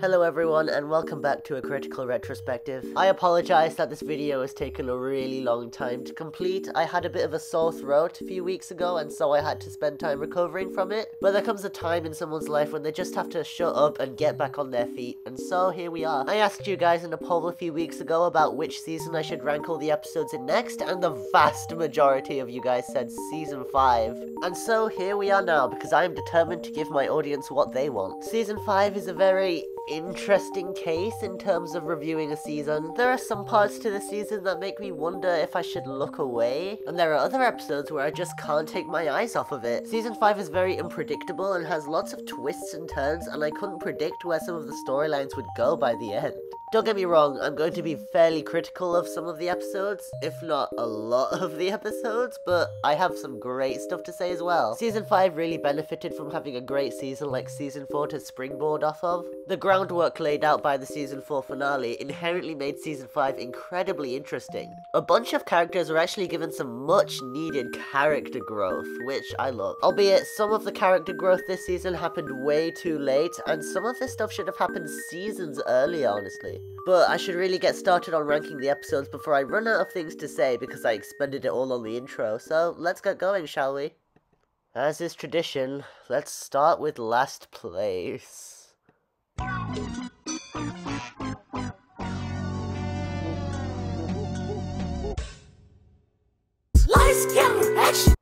Hello everyone and welcome back to a critical retrospective. I apologize that this video has taken a really long time to complete. I had a bit of a sore throat a few weeks ago and so I had to spend time recovering from it. But there comes a time in someone's life when they just have to shut up and get back on their feet and so here we are. I asked you guys in a poll a few weeks ago about which season I should rank all the episodes in next and the vast majority of you guys said season 5. And so here we are now because I am determined to give my audience what they want. Season 5 is a very interesting case in terms of reviewing a season. There are some parts to the season that make me wonder if I should look away, and there are other episodes where I just can't take my eyes off of it. Season 5 is very unpredictable and has lots of twists and turns, and I couldn't predict where some of the storylines would go by the end. Don't get me wrong, I'm going to be fairly critical of some of the episodes, if not a lot of the episodes, but I have some great stuff to say as well. Season 5 really benefited from having a great season like Season 4 to springboard off of. The groundwork laid out by the Season 4 finale inherently made Season 5 incredibly interesting. A bunch of characters were actually given some much needed character growth, which I love. Albeit, some of the character growth this season happened way too late, and some of this stuff should have happened seasons earlier, honestly. But I should really get started on ranking the episodes before I run out of things to say because I expended it all on the intro, so let's get going, shall we? As is tradition, let's start with last place. Lights,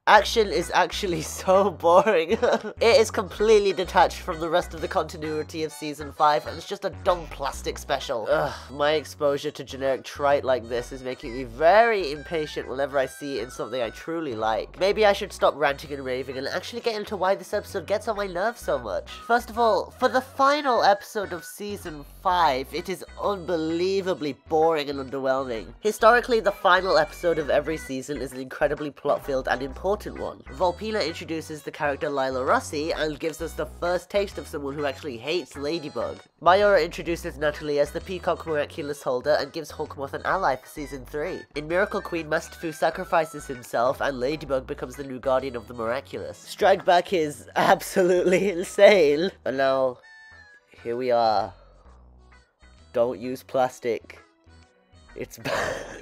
action! Is actually so boring. it is completely detached from the rest of the continuity of Season 5, and it's just a dumb plastic special. Ugh, my exposure to generic trite like this is making me very impatient whenever I see it in something I truly like. Maybe I should stop ranting and raving and actually get into why this episode gets on my nerves so much. First of all, for the final episode of Season 5, it is unbelievably boring and underwhelming. Historically, the final episode of every season is an incredibly plot-filled and important one. Volpina introduces the character Lila Rossi and gives us the first taste of someone who actually hates Ladybug. Mayura introduces Natalie as the Peacock Miraculous Holder and gives Hawkmoth an ally for season 3. In Miracle Queen, Master sacrifices himself and Ladybug becomes the new guardian of the Miraculous. Strike Back is absolutely insane. And now, here we are. Don't use plastic. It's.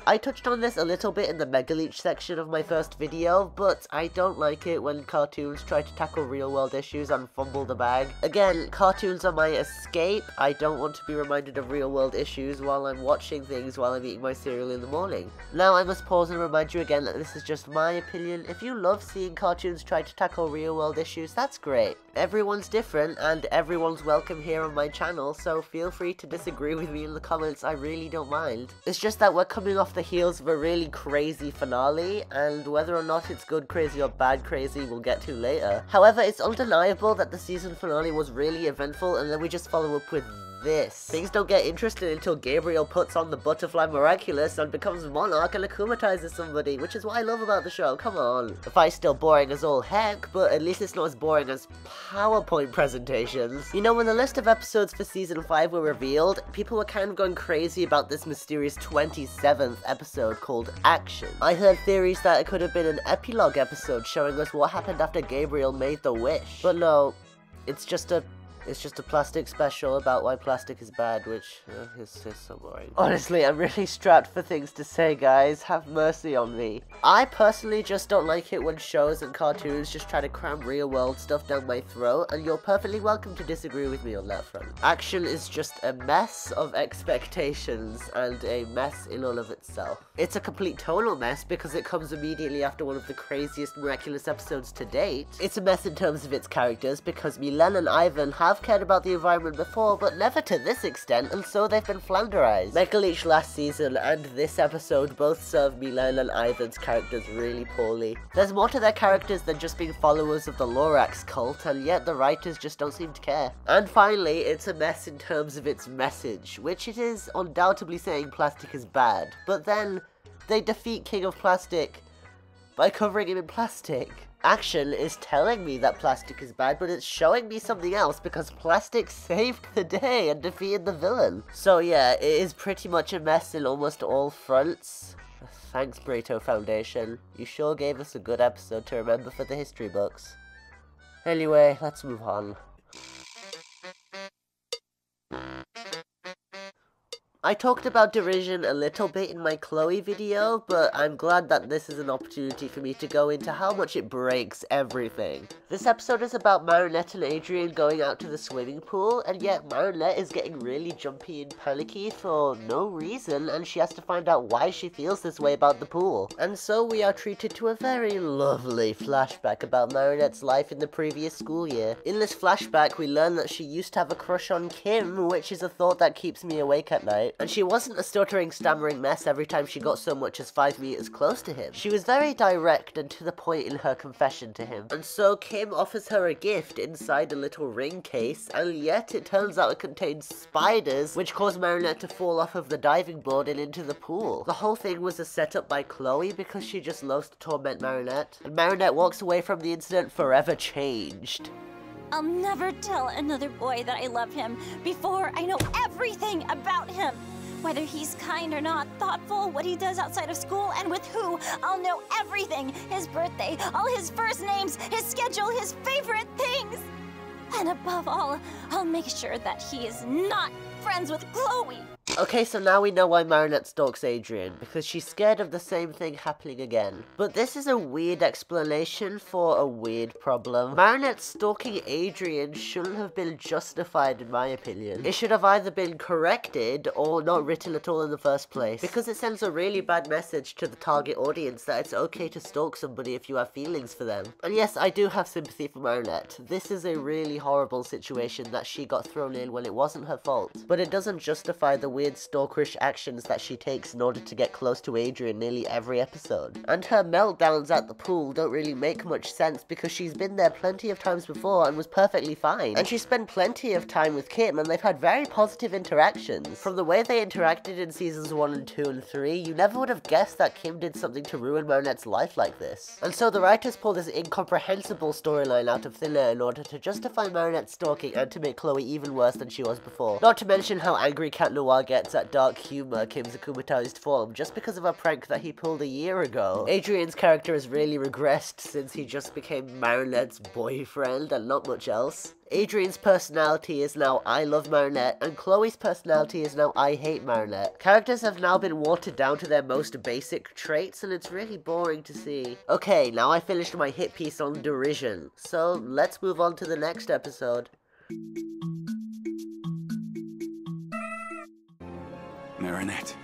I touched on this a little bit in the Megaleech section of my first video, but I don't like it when cartoons try to tackle real world issues and fumble the bag. Again, cartoons are my escape. I don't want to be reminded of real world issues while I'm watching things while I'm eating my cereal in the morning. Now I must pause and remind you again that this is just my opinion. If you love seeing cartoons try to tackle real world issues, that's great. Everyone's different and everyone's welcome here on my channel, so feel free to disagree with me in the comments, I really don't mind. It's just that we're coming off the heels of a really crazy finale, and whether or not it's good crazy or bad crazy we'll get to later. However, it's undeniable that the season finale was really eventful, and then we just follow up with this. Things don't get interesting until Gabriel puts on the Butterfly Miraculous and becomes Monarch and akumatizes somebody, which is what I love about the show, come on. The fight's still boring as all heck, but at least it's not as boring as PowerPoint presentations. You know, when the list of episodes for Season 5 were revealed, people were kind of going crazy about this mysterious 27th episode called Action. I heard theories that it could have been an epilogue episode showing us what happened after Gabriel made the wish. But no, it's just a it's just a plastic special about why plastic is bad, which uh, is, is so boring. Honestly, I'm really strapped for things to say, guys. Have mercy on me. I personally just don't like it when shows and cartoons just try to cram real world stuff down my throat, and you're perfectly welcome to disagree with me on that front. Action is just a mess of expectations and a mess in all of itself. It's a complete tonal mess because it comes immediately after one of the craziest miraculous episodes to date. It's a mess in terms of its characters because Mylène and Ivan have cared about the environment before, but never to this extent, and so they've been flanderized. Megaleech last season and this episode both serve Mylène and Ivan's characters really poorly. There's more to their characters than just being followers of the Lorax cult, and yet the writers just don't seem to care. And finally, it's a mess in terms of its message, which it is undoubtedly saying plastic is bad, but then they defeat King of Plastic by covering him in plastic. Action is telling me that plastic is bad, but it's showing me something else because plastic saved the day and defeated the villain. So yeah, it is pretty much a mess in almost all fronts. Thanks, Burrito Foundation. You sure gave us a good episode to remember for the history books. Anyway, let's move on. I talked about derision a little bit in my Chloe video, but I'm glad that this is an opportunity for me to go into how much it breaks everything. This episode is about Marinette and Adrien going out to the swimming pool, and yet Marinette is getting really jumpy and panicky for no reason, and she has to find out why she feels this way about the pool. And so we are treated to a very lovely flashback about Marinette's life in the previous school year. In this flashback, we learn that she used to have a crush on Kim, which is a thought that keeps me awake at night and she wasn't a stuttering, stammering mess every time she got so much as five meters close to him. She was very direct and to the point in her confession to him. And so Kim offers her a gift inside a little ring case, and yet it turns out it contains spiders, which cause Marinette to fall off of the diving board and into the pool. The whole thing was a setup by Chloe because she just loves to torment Marinette, and Marinette walks away from the incident forever changed. I'll never tell another boy that I love him before I know everything about him. Whether he's kind or not, thoughtful, what he does outside of school, and with who, I'll know everything. His birthday, all his first names, his schedule, his favorite things. And above all, I'll make sure that he is not friends with Chloe. Okay, so now we know why Marinette stalks Adrien, because she's scared of the same thing happening again. But this is a weird explanation for a weird problem. Marinette stalking Adrien shouldn't have been justified in my opinion. It should have either been corrected or not written at all in the first place, because it sends a really bad message to the target audience that it's okay to stalk somebody if you have feelings for them. And yes, I do have sympathy for Marinette. This is a really horrible situation that she got thrown in when it wasn't her fault. But it doesn't justify the weird stalkerish actions that she takes in order to get close to Adrien nearly every episode. And her meltdowns at the pool don't really make much sense because she's been there plenty of times before and was perfectly fine. And she spent plenty of time with Kim and they've had very positive interactions. From the way they interacted in seasons 1 and 2 and 3, you never would have guessed that Kim did something to ruin Marinette's life like this. And so the writers pull this incomprehensible storyline out of thin air in order to justify Marinette's stalking and to make Chloe even worse than she was before. Not to mention how angry Cat Noir gets that dark humor Kim's akumatized form just because of a prank that he pulled a year ago. Adrien's character has really regressed since he just became Marinette's boyfriend and not much else. Adrien's personality is now I love Marinette, and Chloe's personality is now I hate Marinette. Characters have now been watered down to their most basic traits, and it's really boring to see. Okay, now I finished my hit piece on derision, so let's move on to the next episode. Marinette.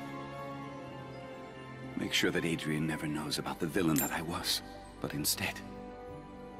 Make sure that Adrien never knows about the villain that I was, but instead,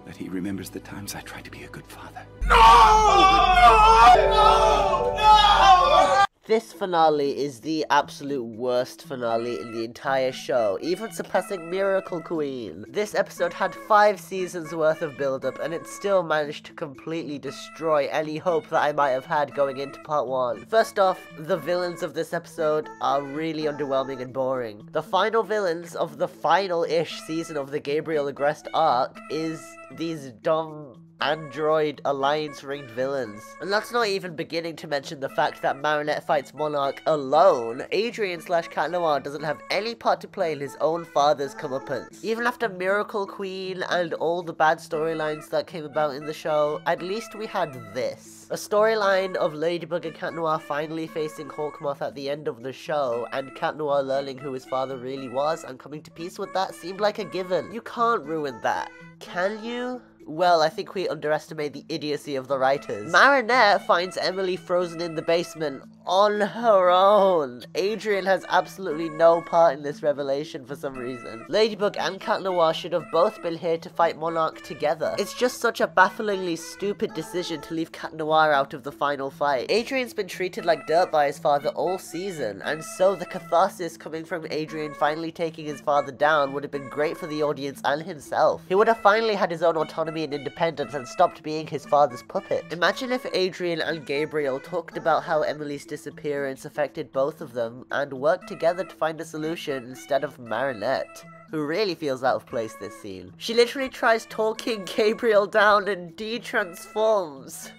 that he remembers the times I tried to be a good father. No! No! No! No! This finale is the absolute worst finale in the entire show, even surpassing Miracle Queen. This episode had five seasons worth of build-up, and it still managed to completely destroy any hope that I might have had going into part one. First off, the villains of this episode are really underwhelming and boring. The final villains of the final-ish season of the Gabriel Agreste arc is these dumb android alliance ringed villains. And that's not even beginning to mention the fact that Marinette fights Monarch alone. Adrien slash Cat Noir doesn't have any part to play in his own father's comeuppance. Even after Miracle Queen and all the bad storylines that came about in the show, at least we had this. A storyline of Ladybug and Cat Noir finally facing Hawkmoth at the end of the show, and Cat Noir learning who his father really was and coming to peace with that seemed like a given. You can't ruin that, can you? Well, I think we underestimate the idiocy of the writers. Marinette finds Emilie frozen in the basement on her own. Adrien has absolutely no part in this revelation for some reason. Ladybug and Cat Noir should have both been here to fight Monarch together. It's just such a bafflingly stupid decision to leave Cat Noir out of the final fight. Adrien's been treated like dirt by his father all season, and so the catharsis coming from Adrien finally taking his father down would have been great for the audience and himself. He would have finally had his own autonomy independence and stopped being his father's puppet. Imagine if Adrien and Gabriel talked about how Emilie's disappearance affected both of them and worked together to find a solution instead of Marinette who really feels out of place this scene. She literally tries talking Gabriel down and de-transforms.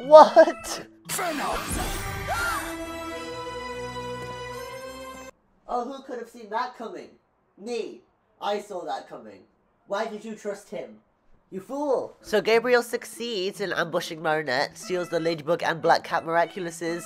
What? oh, who could have seen that coming? Me. I saw that coming. Why did you trust him? You fool! So Gabriel succeeds in ambushing Marinette, steals the Ladybug and Black Cat Miraculouses,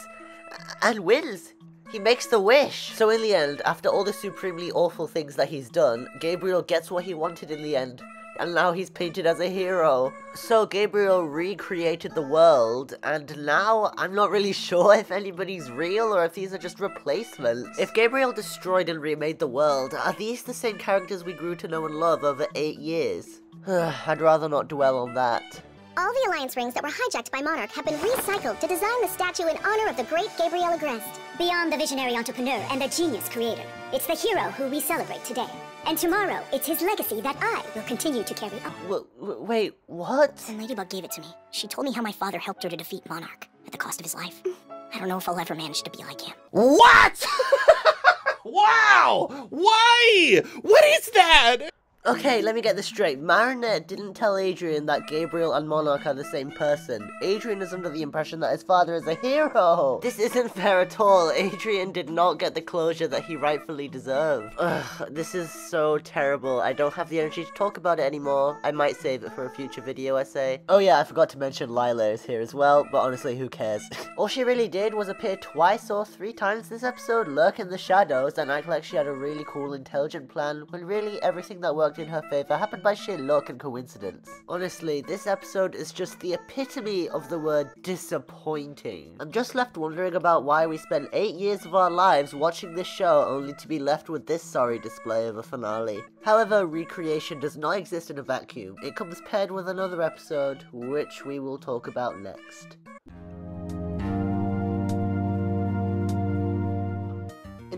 and wins! He makes the wish! So in the end, after all the supremely awful things that he's done, Gabriel gets what he wanted in the end, and now he's painted as a hero. So Gabriel recreated the world, and now I'm not really sure if anybody's real or if these are just replacements. If Gabriel destroyed and remade the world, are these the same characters we grew to know and love over eight years? I'd rather not dwell on that. All the Alliance rings that were hijacked by Monarch have been recycled to design the statue in honor of the great Gabriel Agreste. Beyond the visionary entrepreneur and the genius creator, it's the hero who we celebrate today. And tomorrow, it's his legacy that I will continue to carry on. W wait, what? And Ladybug gave it to me. She told me how my father helped her to defeat Monarch at the cost of his life. I don't know if I'll ever manage to be like him. What? wow! Why? What is that? Okay, let me get this straight. Marinette didn't tell Adrien that Gabriel and Monarch are the same person. Adrien is under the impression that his father is a hero. This isn't fair at all. Adrien did not get the closure that he rightfully deserved. Ugh, this is so terrible. I don't have the energy to talk about it anymore. I might save it for a future video essay. Oh yeah, I forgot to mention Lila is here as well, but honestly, who cares? all she really did was appear twice or three times this episode, lurk in the shadows, and act like she had a really cool, intelligent plan, when really everything that worked in her favour happened by sheer luck and coincidence. Honestly, this episode is just the epitome of the word disappointing. I'm just left wondering about why we spent 8 years of our lives watching this show only to be left with this sorry display of a finale. However, recreation does not exist in a vacuum. It comes paired with another episode, which we will talk about next.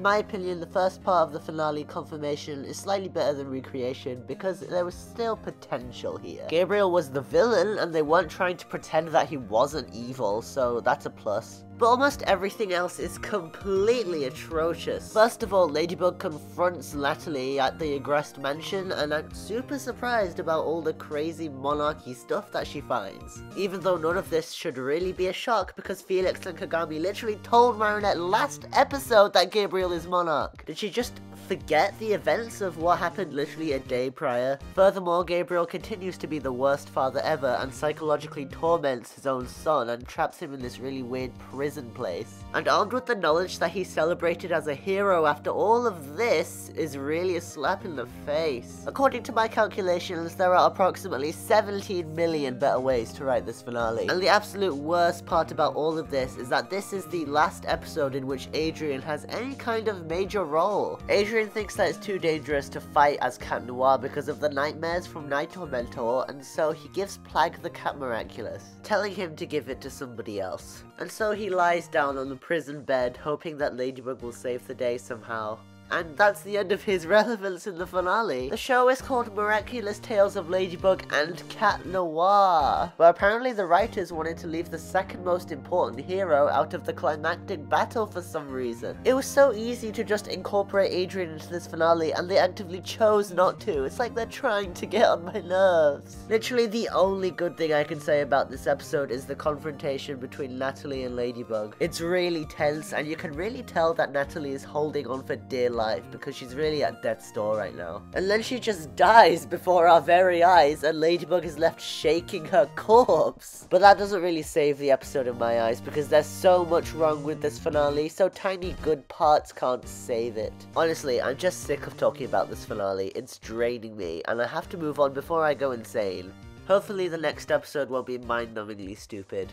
In my opinion, the first part of the finale confirmation is slightly better than recreation because there was still potential here. Gabriel was the villain and they weren't trying to pretend that he wasn't evil, so that's a plus but almost everything else is completely atrocious. First of all, Ladybug confronts Natalie at the Agreste mansion, and I'm super surprised about all the crazy monarchy stuff that she finds. Even though none of this should really be a shock, because Felix and Kagami literally told Marinette last episode that Gabriel is monarch. Did she just forget the events of what happened literally a day prior. Furthermore, Gabriel continues to be the worst father ever and psychologically torments his own son and traps him in this really weird prison place. And armed with the knowledge that he's celebrated as a hero after all of this is really a slap in the face. According to my calculations, there are approximately 17 million better ways to write this finale. And the absolute worst part about all of this is that this is the last episode in which Adrien has any kind of major role. Adrien thinks that it's too dangerous to fight as Cat Noir because of the nightmares from Night Tormentor, and so he gives Plagg the Cat Miraculous, telling him to give it to somebody else. And so he lies down on the prison bed, hoping that Ladybug will save the day somehow and that's the end of his relevance in the finale. The show is called Miraculous Tales of Ladybug and Cat Noir, but apparently the writers wanted to leave the second most important hero out of the climactic battle for some reason. It was so easy to just incorporate Adrien into this finale and they actively chose not to. It's like they're trying to get on my nerves. Literally the only good thing I can say about this episode is the confrontation between Natalie and Ladybug. It's really tense and you can really tell that Natalie is holding on for dear life because she's really at death's door right now. And then she just dies before our very eyes and Ladybug is left shaking her corpse. But that doesn't really save the episode in my eyes because there's so much wrong with this finale, so tiny good parts can't save it. Honestly, I'm just sick of talking about this finale. It's draining me and I have to move on before I go insane. Hopefully the next episode won't be mind-numbingly stupid.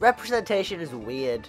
Representation is weird.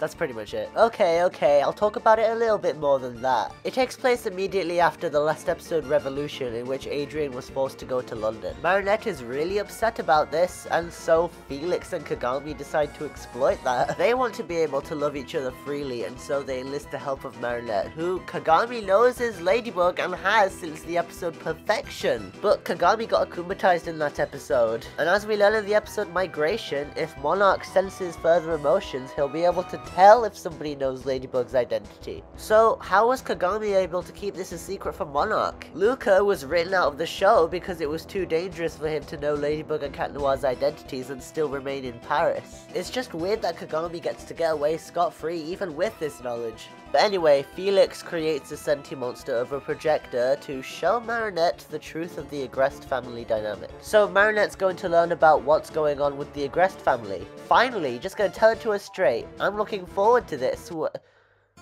That's pretty much it. Okay, okay, I'll talk about it a little bit more than that. It takes place immediately after the last episode Revolution in which Adrien was forced to go to London. Marinette is really upset about this and so Felix and Kagami decide to exploit that. They want to be able to love each other freely and so they enlist the help of Marinette, who Kagami knows is Ladybug and has since the episode Perfection. But Kagami got akumatized in that episode. And as we learn in the episode Migration, if Monarch senses further emotions, he'll be able to tell if somebody knows Ladybug's identity. So, how was Kagami able to keep this a secret from Monarch? Luka was written out of the show because it was too dangerous for him to know Ladybug and Cat Noir's identities and still remain in Paris. It's just weird that Kagami gets to get away scot-free even with this knowledge. But anyway, Felix creates a Senti monster of a projector to show Marinette the truth of the Agreste family dynamic. So Marinette's going to learn about what's going on with the Agreste family. Finally, just gonna tell it to her straight. I'm looking forward to this. Wh-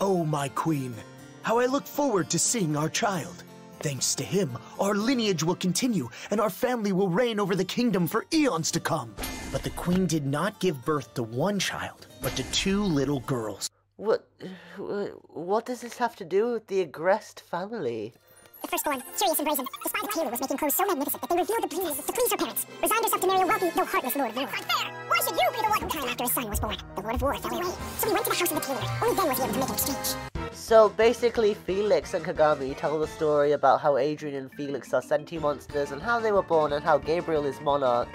Oh, my queen, how I look forward to seeing our child. Thanks to him, our lineage will continue, and our family will reign over the kingdom for eons to come. But the queen did not give birth to one child, but to two little girls. What, what does this have to do with the Agreste family? The firstborn, serious and brazen, the spy hero was making clothes so magnificent that they revealed the please to please her parents. Resigned herself to marry a wealthy, though heartless lord of war. Unfair! Why should you be the one who time after his son was born? The lord of war fell away, so he went to the house of the tailor. Only then was he able to make an exchange. So basically, Felix and Kagami tell the story about how Adrien and Felix are senti monsters and how they were born and how Gabriel is monarch.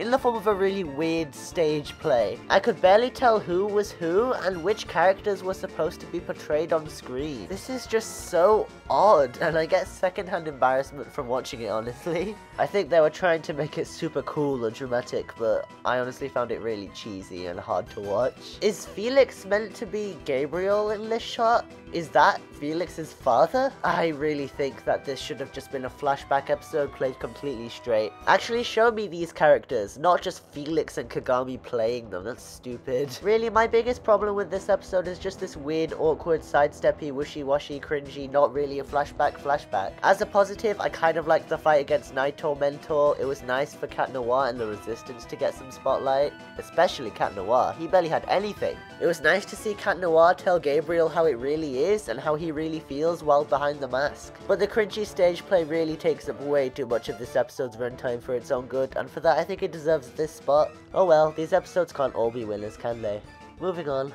In the form of a really weird stage play. I could barely tell who was who and which characters were supposed to be portrayed on screen. This is just so odd and I get secondhand embarrassment from watching it honestly. I think they were trying to make it super cool and dramatic but I honestly found it really cheesy and hard to watch. Is Felix meant to be Gabriel in this shot? Is that Felix's father? I really think that this should have just been a flashback episode played completely straight. Actually show me these characters, not just Felix and Kagami playing them, that's stupid. Really, my biggest problem with this episode is just this weird, awkward, sidesteppy, wishy-washy, cringy, not really a flashback flashback. As a positive, I kind of liked the fight against Night Mentor. it was nice for Cat Noir and the Resistance to get some spotlight, especially Cat Noir, he barely had anything. It was nice to see Cat Noir tell Gabriel how it really is and how he really feels while behind the mask. But the cringy stage play really takes up way too much of this episode's runtime for its own good, and for that I think it deserves this spot. Oh well, these episodes can't all be winners, can they? Moving on.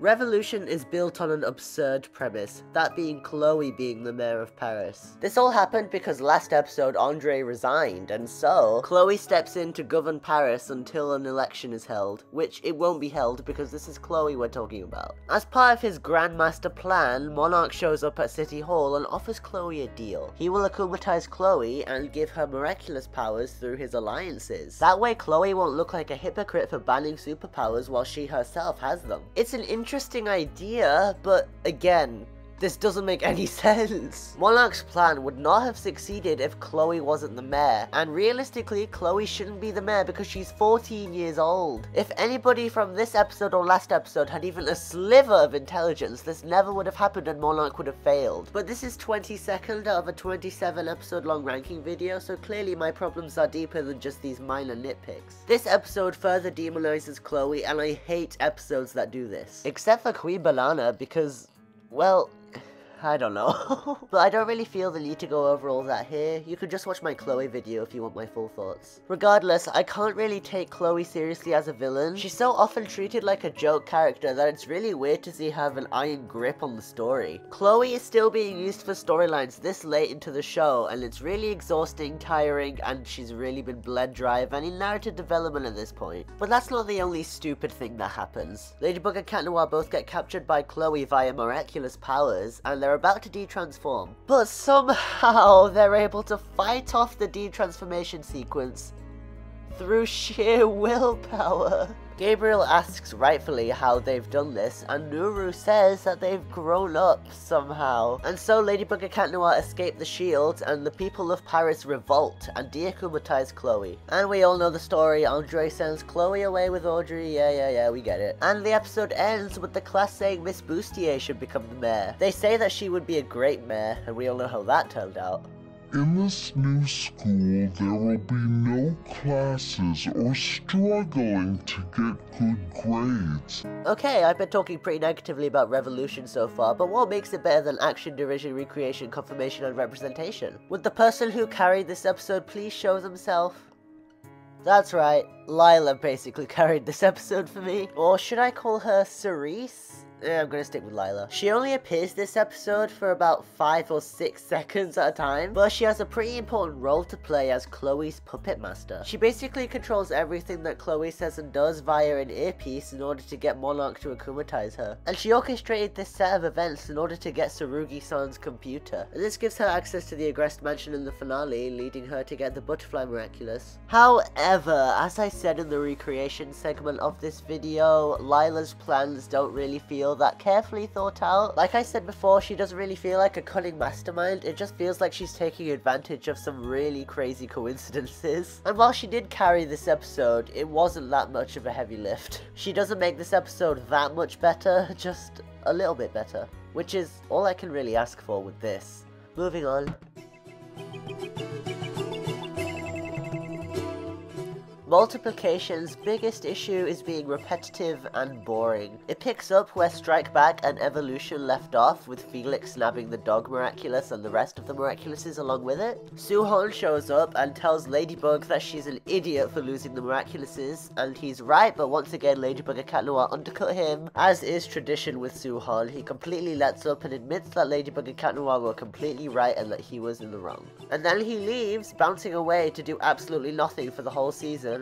Revolution is built on an absurd premise, that being Chloe being the mayor of Paris. This all happened because last episode Andre resigned, and so Chloe steps in to govern Paris until an election is held, which it won't be held because this is Chloe we're talking about. As part of his Grandmaster plan, Monarch shows up at City Hall and offers Chloe a deal. He will akumatize Chloe and give her miraculous powers through his alliances. That way Chloe won't look like a hypocrite for banning superpowers while she herself has them. It's an interesting idea, but again, this doesn't make any sense. Monarch's plan would not have succeeded if Chloe wasn't the mayor, and realistically, Chloe shouldn't be the mayor because she's 14 years old. If anybody from this episode or last episode had even a sliver of intelligence, this never would have happened and Monarch would have failed. But this is 22nd out of a 27 episode long ranking video, so clearly my problems are deeper than just these minor nitpicks. This episode further demonizes Chloe, and I hate episodes that do this. Except for Queen Banana, because, well, I don't know. but I don't really feel the need to go over all that here. You could just watch my Chloe video if you want my full thoughts. Regardless, I can't really take Chloe seriously as a villain. She's so often treated like a joke character that it's really weird to see her have an iron grip on the story. Chloe is still being used for storylines this late into the show, and it's really exhausting, tiring, and she's really been bled dry of any narrative development at this point. But that's not the only stupid thing that happens. Ladybug and Cat Noir both get captured by Chloe via miraculous powers, and they're about to detransform. But somehow they're able to fight off the detransformation sequence through sheer willpower. Gabriel asks rightfully how they've done this, and Nooroo says that they've grown up somehow. And so Ladybug and Cat Noir escape the shield, and the people of Paris revolt and deakumatize Chloe. And we all know the story, Andre sends Chloe away with Audrey, yeah yeah yeah, we get it. And the episode ends with the class saying Miss Bustier should become the mayor. They say that she would be a great mayor, and we all know how that turned out. In this new school, there will be no classes or struggling to get good grades. Okay, I've been talking pretty negatively about Revolution so far, but what makes it better than action, derision, recreation, confirmation, and representation? Would the person who carried this episode please show themselves? That's right, Lila basically carried this episode for me. Or should I call her Cerise? Eh, I'm gonna stick with Lila. She only appears this episode for about 5 or 6 seconds at a time, but she has a pretty important role to play as Chloe's puppet master. She basically controls everything that Chloe says and does via an earpiece in order to get Monarch to akumatize her. And she orchestrated this set of events in order to get Tsurugi-san's computer. And this gives her access to the Agreste mansion in the finale, leading her to get the Butterfly Miraculous. However, as I said in the recreation segment of this video, Lila's plans don't really feel that carefully thought out. Like I said before, she doesn't really feel like a cunning mastermind, it just feels like she's taking advantage of some really crazy coincidences. And while she did carry this episode, it wasn't that much of a heavy lift. She doesn't make this episode that much better, just a little bit better. Which is all I can really ask for with this. Moving on. Multiplication's biggest issue is being repetitive and boring. It picks up where Strike Back and Evolution left off, with Felix nabbing the dog Miraculous and the rest of the Miraculouses along with it. Su-Han shows up and tells Ladybug that she's an idiot for losing the Miraculouses, and he's right, but once again Ladybug and Cat Noir undercut him. As is tradition with Su-Han, he completely lets up and admits that Ladybug and Cat Noir were completely right and that he was in the wrong. And then he leaves, bouncing away to do absolutely nothing for the whole season.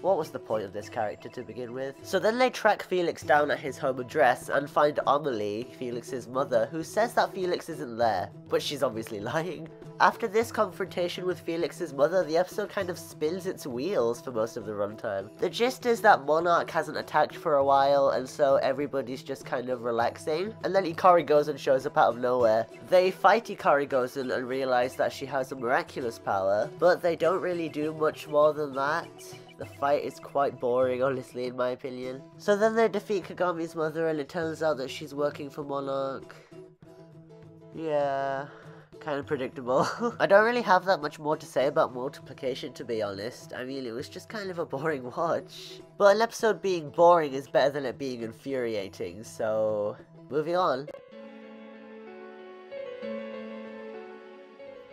What was the point of this character to begin with? So then they track Felix down at his home address and find Amelie, Felix's mother, who says that Felix isn't there, but she's obviously lying. After this confrontation with Felix's mother, the episode kind of spins its wheels for most of the runtime. The gist is that Monarch hasn't attacked for a while, and so everybody's just kind of relaxing. And then Ikari Gozen shows up out of nowhere. They fight Ikari Gozen and realize that she has a miraculous power, but they don't really do much more than that. The fight is quite boring, honestly, in my opinion. So then they defeat Kagami's mother, and it turns out that she's working for Monarch. Yeah, kind of predictable. I don't really have that much more to say about multiplication, to be honest. I mean, it was just kind of a boring watch. But an episode being boring is better than it being infuriating, so... Moving on.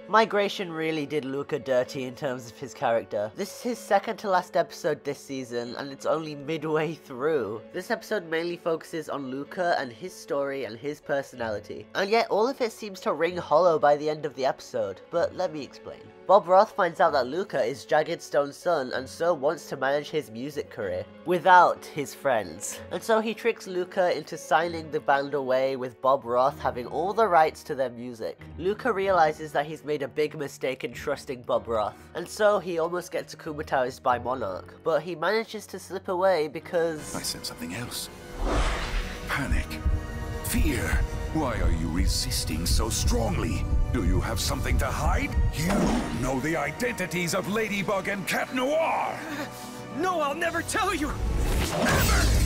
Migration really did Luka dirty in terms of his character. This is his second to last episode this season, and it's only midway through. This episode mainly focuses on Luka and his story and his personality, and yet all of it seems to ring hollow by the end of the episode, but let me explain. Bob Roth finds out that Luka is Jagged Stone's son and so wants to manage his music career without his friends. And so he tricks Luka into signing the band away with Bob Roth having all the rights to their music. Luka realizes that he's made a big mistake in trusting Bob Roth, and so he almost gets akumatized by Monarch, but he manages to slip away because... I sense something else. Panic. Fear. Why are you resisting so strongly? Do you have something to hide? You know the identities of Ladybug and Cat Noir! No, I'll never tell you! Never!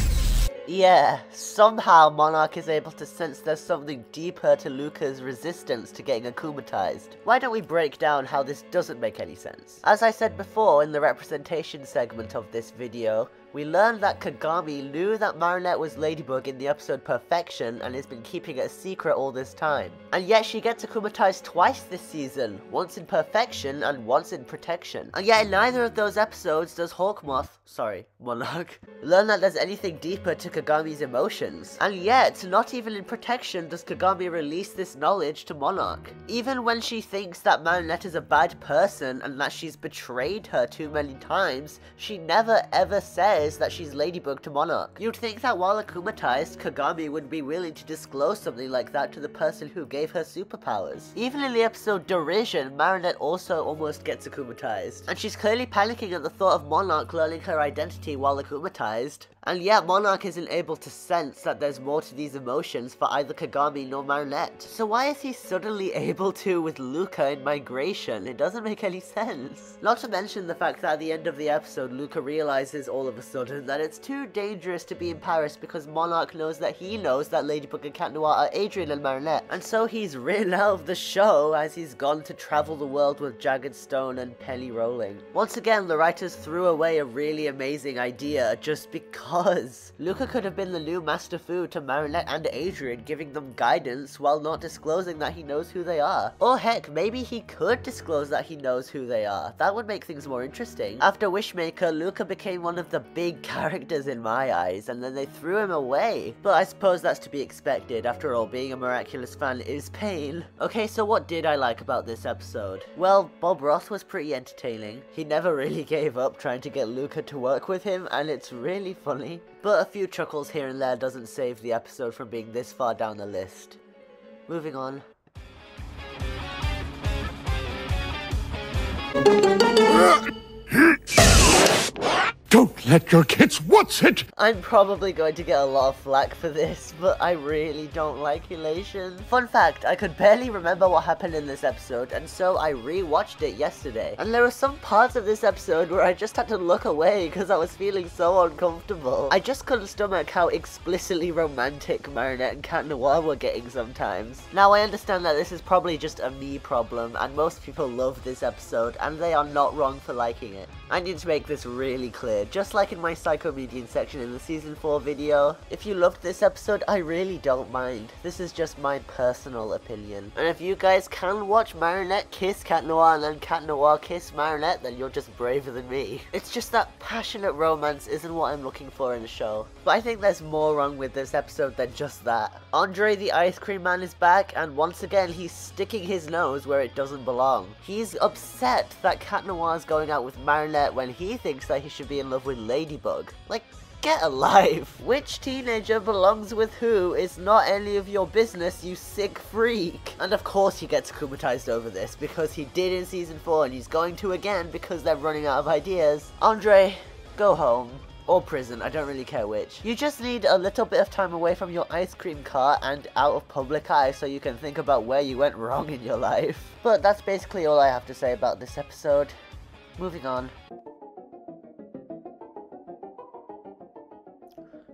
Yeah, somehow Monarch is able to sense there's something deeper to Luka's resistance to getting akumatized. Why don't we break down how this doesn't make any sense? As I said before in the representation segment of this video, we learned that Kagami knew that Marinette was Ladybug in the episode Perfection and has been keeping it a secret all this time. And yet she gets akumatized twice this season, once in Perfection and once in Protection. And yet in neither of those episodes does Hawkmoth, sorry, Monarch, learn that there's anything deeper to Kagami's emotions. And yet, not even in Protection does Kagami release this knowledge to Monarch. Even when she thinks that Marinette is a bad person and that she's betrayed her too many times, she never ever says that she's Ladybug to Monarch. You'd think that while akumatized, Kagami would be willing to disclose something like that to the person who gave her superpowers. Even in the episode Derision, Marinette also almost gets akumatized, and she's clearly panicking at the thought of Monarch learning her identity while akumatized. And yet Monarch isn't able to sense that there's more to these emotions for either Kagami nor Marinette. So why is he suddenly able to with Luka in Migration? It doesn't make any sense. Not to mention the fact that at the end of the episode, Luka realizes all of a sudden that it's too dangerous to be in Paris because Monarch knows that he knows that Ladybug and Cat Noir are Adrien and Marinette. And so he's written out of the show as he's gone to travel the world with Jagged Stone and Penny Rolling. Once again, the writers threw away a really amazing idea just because Luka could have been the new Master Fu to Marinette and Adrien, giving them guidance while not disclosing that he knows who they are. Or heck, maybe he could disclose that he knows who they are. That would make things more interesting. After Wishmaker, Luka became one of the big characters in my eyes, and then they threw him away. But I suppose that's to be expected. After all, being a Miraculous fan is pain. Okay, so what did I like about this episode? Well, Bob Roth was pretty entertaining. He never really gave up trying to get Luka to work with him, and it's really funny. But a few chuckles here and there doesn't save the episode from being this far down the list. Moving on. Let your kids watch it! I'm probably going to get a lot of flack for this, but I really don't like Elation. Fun fact, I could barely remember what happened in this episode, and so I re-watched it yesterday. And there were some parts of this episode where I just had to look away because I was feeling so uncomfortable. I just couldn't stomach how explicitly romantic Marinette and Cat Noir were getting sometimes. Now I understand that this is probably just a me problem, and most people love this episode, and they are not wrong for liking it. I need to make this really clear just like in my Psychomedian section in the Season 4 video. If you loved this episode, I really don't mind. This is just my personal opinion. And if you guys can watch Marinette kiss Cat Noir and then Cat Noir kiss Marinette, then you're just braver than me. It's just that passionate romance isn't what I'm looking for in a show. But I think there's more wrong with this episode than just that. Andre the Ice Cream Man is back, and once again he's sticking his nose where it doesn't belong. He's upset that Cat Noir is going out with Marinette when he thinks that he should be in love with Ladybug. Like, get a life. Which teenager belongs with who is not any of your business, you sick freak. And of course he gets akumatized over this, because he did in season 4 and he's going to again because they're running out of ideas. Andre, go home. Or prison, I don't really care which. You just need a little bit of time away from your ice cream cart and out of public eye so you can think about where you went wrong in your life. But that's basically all I have to say about this episode. Moving on.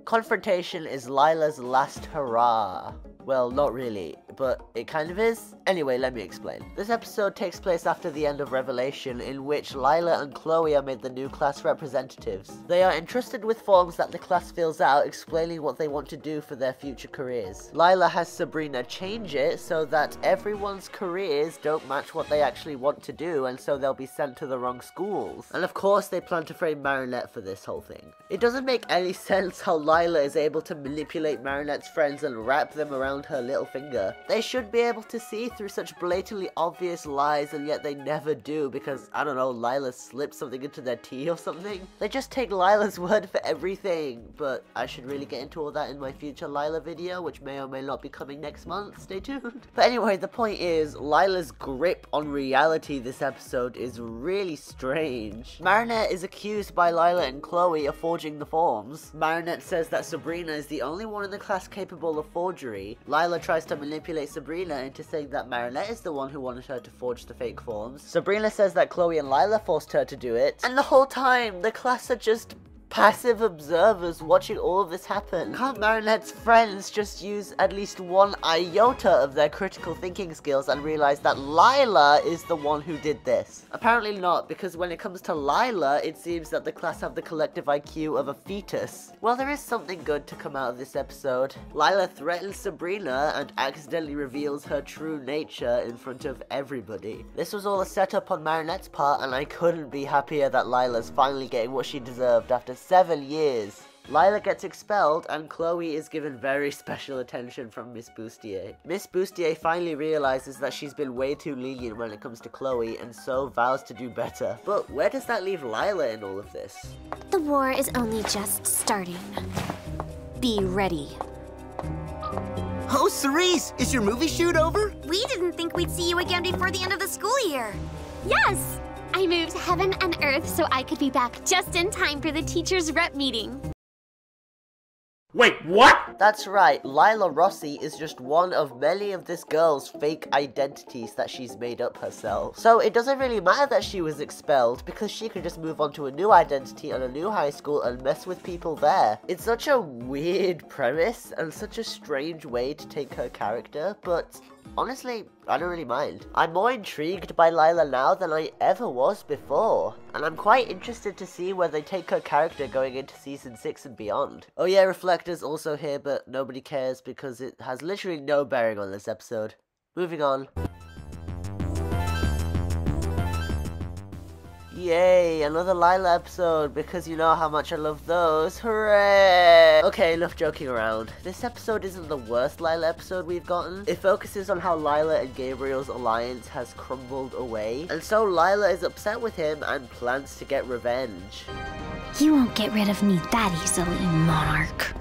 Confrontation is Lila's last hurrah. Well, not really, but it kind of is. Anyway, let me explain. This episode takes place after the end of Revelation, in which Lila and Chloe are made the new class representatives. They are entrusted with forms that the class fills out, explaining what they want to do for their future careers. Lila has Sabrina change it so that everyone's careers don't match what they actually want to do, and so they'll be sent to the wrong schools. And of course, they plan to frame Marinette for this whole thing. It doesn't make any sense how Lila is able to manipulate Marinette's friends and wrap them around her little finger. They should be able to see through such blatantly obvious lies and yet they never do because, I don't know, Lila slipped something into their tea or something. They just take Lila's word for everything, but I should really get into all that in my future Lila video, which may or may not be coming next month, stay tuned. But anyway, the point is, Lila's grip on reality this episode is really strange. Marinette is accused by Lila and Chloe of forging the forms. Marinette says that Sabrina is the only one in the class capable of forgery. Lila tries to manipulate Sabrina into saying that Marinette is the one who wanted her to forge the fake forms. Sabrina says that Chloe and Lila forced her to do it. And the whole time, the class are just passive observers watching all of this happen. Can't Marinette's friends just use at least one iota of their critical thinking skills and realize that Lila is the one who did this? Apparently not, because when it comes to Lila, it seems that the class have the collective IQ of a fetus. Well, there is something good to come out of this episode. Lila threatens Sabrina and accidentally reveals her true nature in front of everybody. This was all a setup on Marinette's part, and I couldn't be happier that Lila's finally getting what she deserved after seven years. Lila gets expelled and Chloe is given very special attention from Miss Bustier. Miss Bustier finally realizes that she's been way too lenient when it comes to Chloe and so vows to do better. But where does that leave Lila in all of this? The war is only just starting. Be ready. Oh, Cerise, is your movie shoot over? We didn't think we'd see you again before the end of the school year. Yes! I moved heaven and earth so I could be back just in time for the teacher's rep meeting. Wait, what? That's right, Lila Rossi is just one of many of this girl's fake identities that she's made up herself. So it doesn't really matter that she was expelled because she could just move on to a new identity and a new high school and mess with people there. It's such a weird premise and such a strange way to take her character, but honestly, I don't really mind. I'm more intrigued by Lila now than I ever was before, and I'm quite interested to see where they take her character going into season 6 and beyond. Oh yeah, Reflekta's also here, but nobody cares because it has literally no bearing on this episode. Moving on. Yay, another Lila episode, because you know how much I love those. Hooray! Okay, enough joking around. This episode isn't the worst Lila episode we've gotten. It focuses on how Lila and Gabriel's alliance has crumbled away, and so Lila is upset with him and plans to get revenge. You won't get rid of me that easily, Monarch.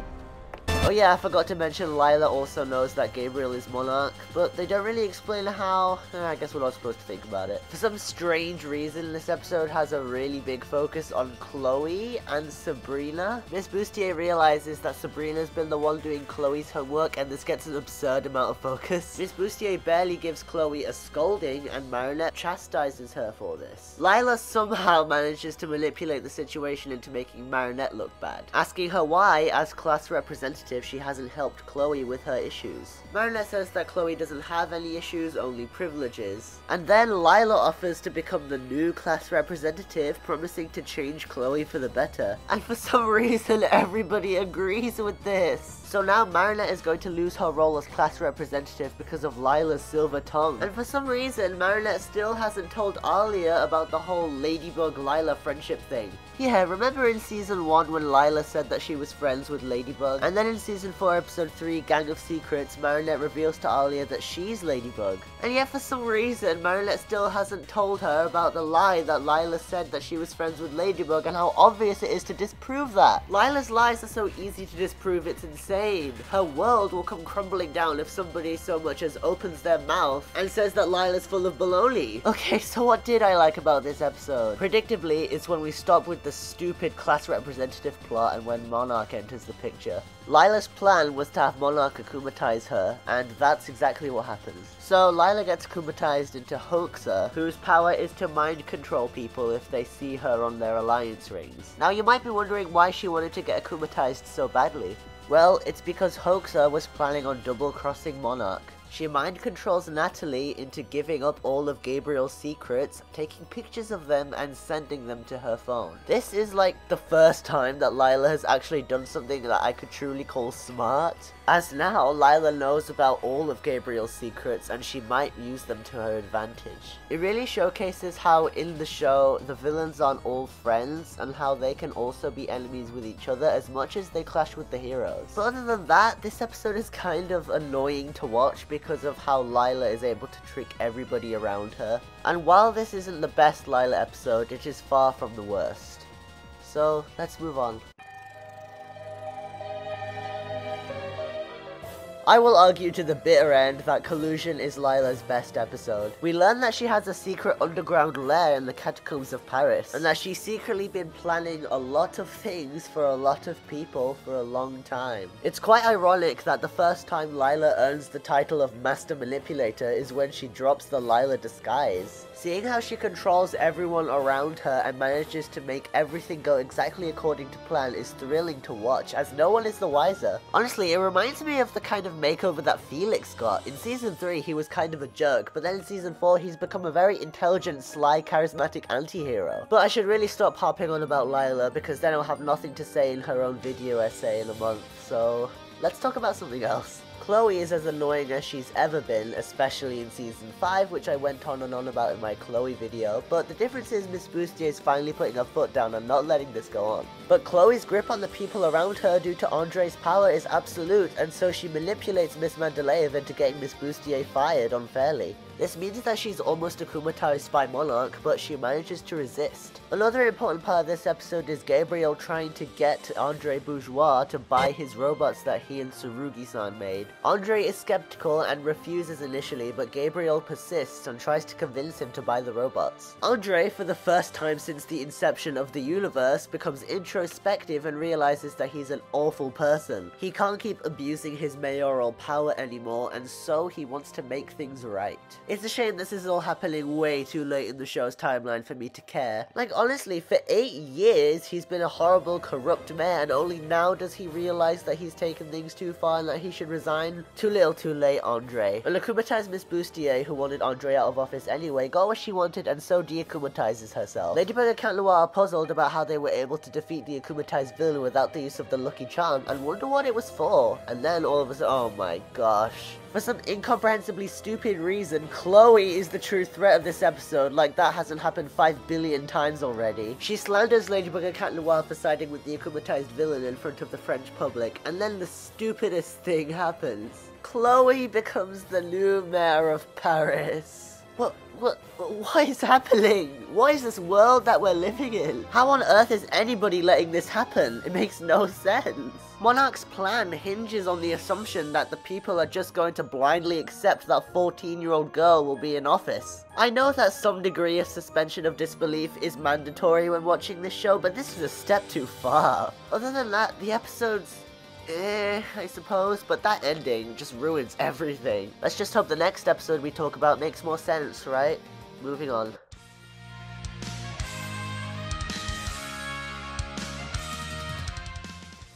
Oh yeah, I forgot to mention Lila also knows that Gabriel is Monarch, but they don't really explain how. Eh, I guess we're not supposed to think about it. For some strange reason, this episode has a really big focus on Chloe and Sabrina. Miss Bustier realizes that Sabrina's been the one doing Chloe's homework and this gets an absurd amount of focus. Miss Bustier barely gives Chloe a scolding and Marinette chastises her for this. Lila somehow manages to manipulate the situation into making Marinette look bad, asking her why, as class representative, she hasn't helped Chloe with her issues. Marinette says that Chloe doesn't have any issues, only privileges. And then Lila offers to become the new class representative, promising to change Chloe for the better. And for some reason, everybody agrees with this. So now Marinette is going to lose her role as class representative because of Lila's silver tongue. And for some reason, Marinette still hasn't told Alya about the whole Ladybug-Lila friendship thing. Yeah, remember in season 1 when Lila said that she was friends with Ladybug? And then in season 4 episode 3, Gang of Secrets, Marinette reveals to Alya that she's Ladybug. And yet for some reason, Marinette still hasn't told her about the lie that Lila said that she was friends with Ladybug and how obvious it is to disprove that. Lila's lies are so easy to disprove, it's insane. Her world will come crumbling down if somebody so much as opens their mouth and says that Lila's full of baloney. Okay, so what did I like about this episode? Predictably, it's when we stop with the stupid class representative plot and when Monarch enters the picture. Lila's plan was to have Monarch akumatize her, and that's exactly what happens. So Lila gets akumatized into Hoaxer, whose power is to mind control people if they see her on their alliance rings. Now you might be wondering why she wanted to get akumatized so badly. Well, it's because Hoaxer was planning on double-crossing Monarch. She mind controls Natalie into giving up all of Gabriel's secrets, taking pictures of them and sending them to her phone. This is like the first time that Lila has actually done something that I could truly call smart. As now, Lila knows about all of Gabriel's secrets and she might use them to her advantage. It really showcases how in the show, the villains aren't all friends and how they can also be enemies with each other as much as they clash with the heroes. But other than that, this episode is kind of annoying to watch because of how Lila is able to trick everybody around her. And while this isn't the best Lila episode, it is far from the worst. So, let's move on. I will argue to the bitter end that Collusion is Lila's best episode. We learn that she has a secret underground lair in the catacombs of Paris, and that she's secretly been planning a lot of things for a lot of people for a long time. It's quite ironic that the first time Lila earns the title of Master Manipulator is when she drops the Lila disguise. Seeing how she controls everyone around her and manages to make everything go exactly according to plan is thrilling to watch, as no one is the wiser. Honestly, it reminds me of the kind of makeover that Felix got. In season 3, he was kind of a jerk, but then in season 4, he's become a very intelligent, sly, charismatic anti-hero. But I should really stop harping on about Lila, because then I'll have nothing to say in her own video essay in a month, so let's talk about something else. Chloe is as annoying as she's ever been, especially in Season 5, which I went on and on about in my Chloe video, but the difference is Miss Bustier is finally putting her foot down and not letting this go on. But Chloe's grip on the people around her due to Andre's power is absolute, and so she manipulates Miss Mendeleiev into getting Miss Bustier fired unfairly. This means that she's almost akumatized by Monarch, but she manages to resist. Another important part of this episode is Gabriel trying to get Andre Bourgeois to buy his robots that he and Tsurugi-san made. Andre is skeptical and refuses initially, but Gabriel persists and tries to convince him to buy the robots. Andre, for the first time since the inception of the universe, becomes introspective and realizes that he's an awful person. He can't keep abusing his mayoral power anymore, and so he wants to make things right. It's a shame this is all happening way too late in the show's timeline for me to care. Like, honestly, for eight years, he's been a horrible, corrupt man. Only now does he realize that he's taken things too far and that he should resign. Too little, too late, Andre. And akumatized Miss Bustier, who wanted Andre out of office anyway, got what she wanted and so de-akumatizes herself. Ladybug and Cat Noir are puzzled about how they were able to defeat the akumatized villain without the use of the Lucky Charm and wonder what it was for. And then all of a sudden, oh my gosh. For some incomprehensibly stupid reason, Chloe is the true threat of this episode, like that hasn't happened 5 billion times already. She slanders Ladybug and Cat Noir for siding with the akumatized villain in front of the French public, and then the stupidest thing happens. Chloe becomes the new mayor of Paris. What, what, what is happening? What is this world that we're living in? How on earth is anybody letting this happen? It makes no sense. Monarch's plan hinges on the assumption that the people are just going to blindly accept that 14 year old girl will be in office. I know that some degree of suspension of disbelief is mandatory when watching this show, but this is a step too far. Other than that, the episodes Eh, I suppose, but that ending just ruins everything. Let's just hope the next episode we talk about makes more sense, right? Moving on.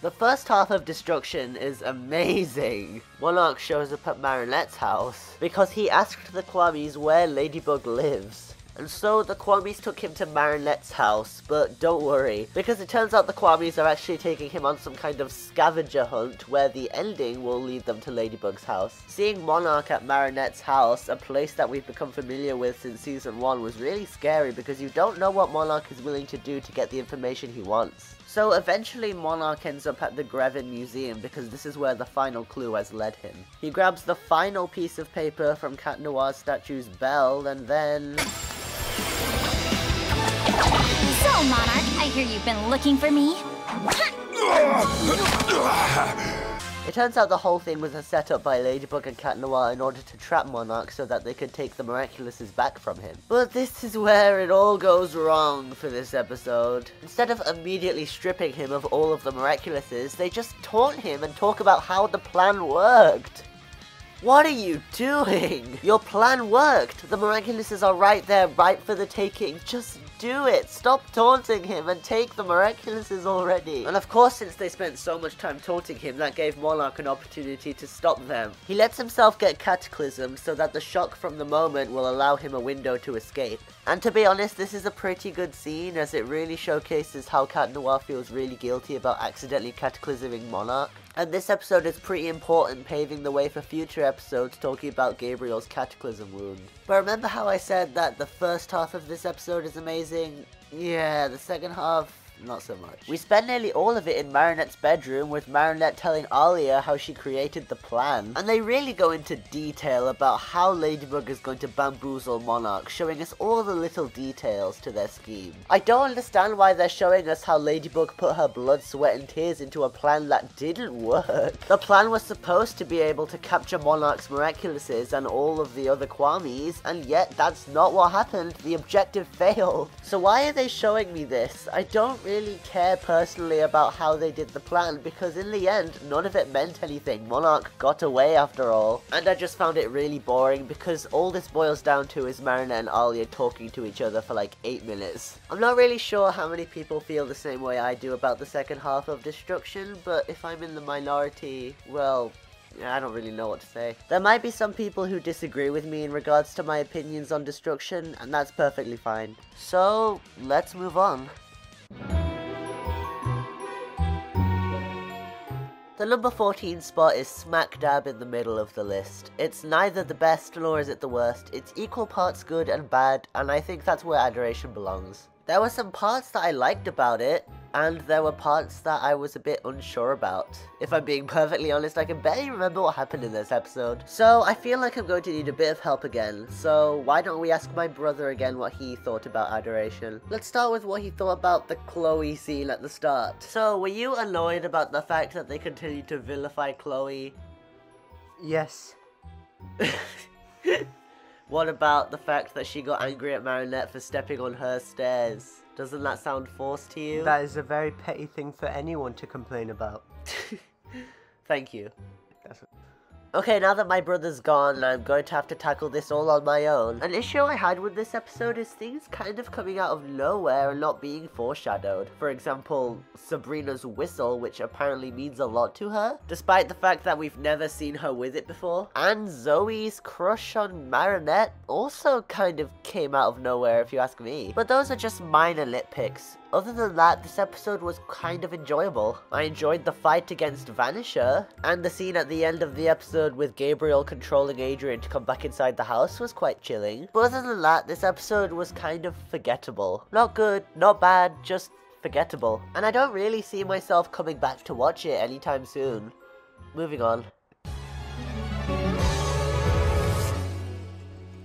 The first half of Destruction is amazing. Monarch shows up at Marinette's house because he asked the Kwamis where Ladybug lives. And so the Kwamis took him to Marinette's house, but don't worry, because it turns out the Kwamis are actually taking him on some kind of scavenger hunt where the ending will lead them to Ladybug's house. Seeing Monarch at Marinette's house, a place that we've become familiar with since season 1, was really scary because you don't know what Monarch is willing to do to get the information he wants. So eventually Monarch ends up at the Grevin Museum because this is where the final clue has led him. He grabs the final piece of paper from Cat Noir's statue's bell and then... So, Monarch, I hear you've been looking for me. It turns out the whole thing was a setup by Ladybug and Cat Noir in order to trap Monarch so that they could take the Miraculouses back from him. But this is where it all goes wrong for this episode. Instead of immediately stripping him of all of the Miraculouses, they just taunt him and talk about how the plan worked. What are you doing? Your plan worked. The Miraculouses are right there, right for the taking. Just do it. Stop taunting him and take the Miraculouses already. And of course, since they spent so much time taunting him, that gave Monarch an opportunity to stop them. He lets himself get Cataclysm so that the shock from the moment will allow him a window to escape. And to be honest, this is a pretty good scene as it really showcases how Cat Noir feels really guilty about accidentally cataclysming Monarch. And this episode is pretty important, paving the way for future episodes talking about Gabriel's cataclysm wound. But remember how I said that the first half of this episode is amazing? Yeah, the second half, not so much. We spend nearly all of it in Marinette's bedroom with Marinette telling Alya how she created the plan. And they really go into detail about how Ladybug is going to bamboozle Monarch, showing us all the little details to their scheme. I don't understand why they're showing us how Ladybug put her blood, sweat and tears into a plan that didn't work. The plan was supposed to be able to capture Monarch's Miraculouses and all of the other Kwamis, and yet that's not what happened. The objective failed. So why are they showing me this? I don't really care personally about how they did the plan because in the end, none of it meant anything. Monarch got away after all. And I just found it really boring because all this boils down to is Marina and Alya talking to each other for like 8 minutes. I'm not really sure how many people feel the same way I do about the second half of Destruction, but if I'm in the minority, well, I don't really know what to say. There might be some people who disagree with me in regards to my opinions on Destruction, and that's perfectly fine. So, let's move on. The number 14 spot is smack dab in the middle of the list. It's neither the best nor is it the worst. It's equal parts good and bad, and I think that's where Adoration belongs. There were some parts that I liked about it, and there were parts that I was a bit unsure about. If I'm being perfectly honest, I can barely remember what happened in this episode. So I feel like I'm going to need a bit of help again, so why don't we ask my brother again what he thought about Adoration. Let's start with what he thought about the Chloe scene at the start. So were you annoyed about the fact that they continued to vilify Chloe? Yes. What about the fact that she got angry at Marinette for stepping on her stairs? Doesn't that sound forced to you? That is a very petty thing for anyone to complain about. Thank you. Okay, now that my brother's gone, I'm going to have to tackle this all on my own. An issue I had with this episode is things kind of coming out of nowhere and not being foreshadowed. For example, Sabrina's whistle, which apparently means a lot to her, despite the fact that we've never seen her with it before. And Zoe's crush on Marinette also kind of came out of nowhere, if you ask me. But those are just minor nitpicks. Other than that, this episode was kind of enjoyable. I enjoyed the fight against Vanisher, and the scene at the end of the episode with Gabriel controlling Adrien to come back inside the house was quite chilling. But other than that, this episode was kind of forgettable. Not good, not bad, just forgettable. And I don't really see myself coming back to watch it anytime soon. Moving on.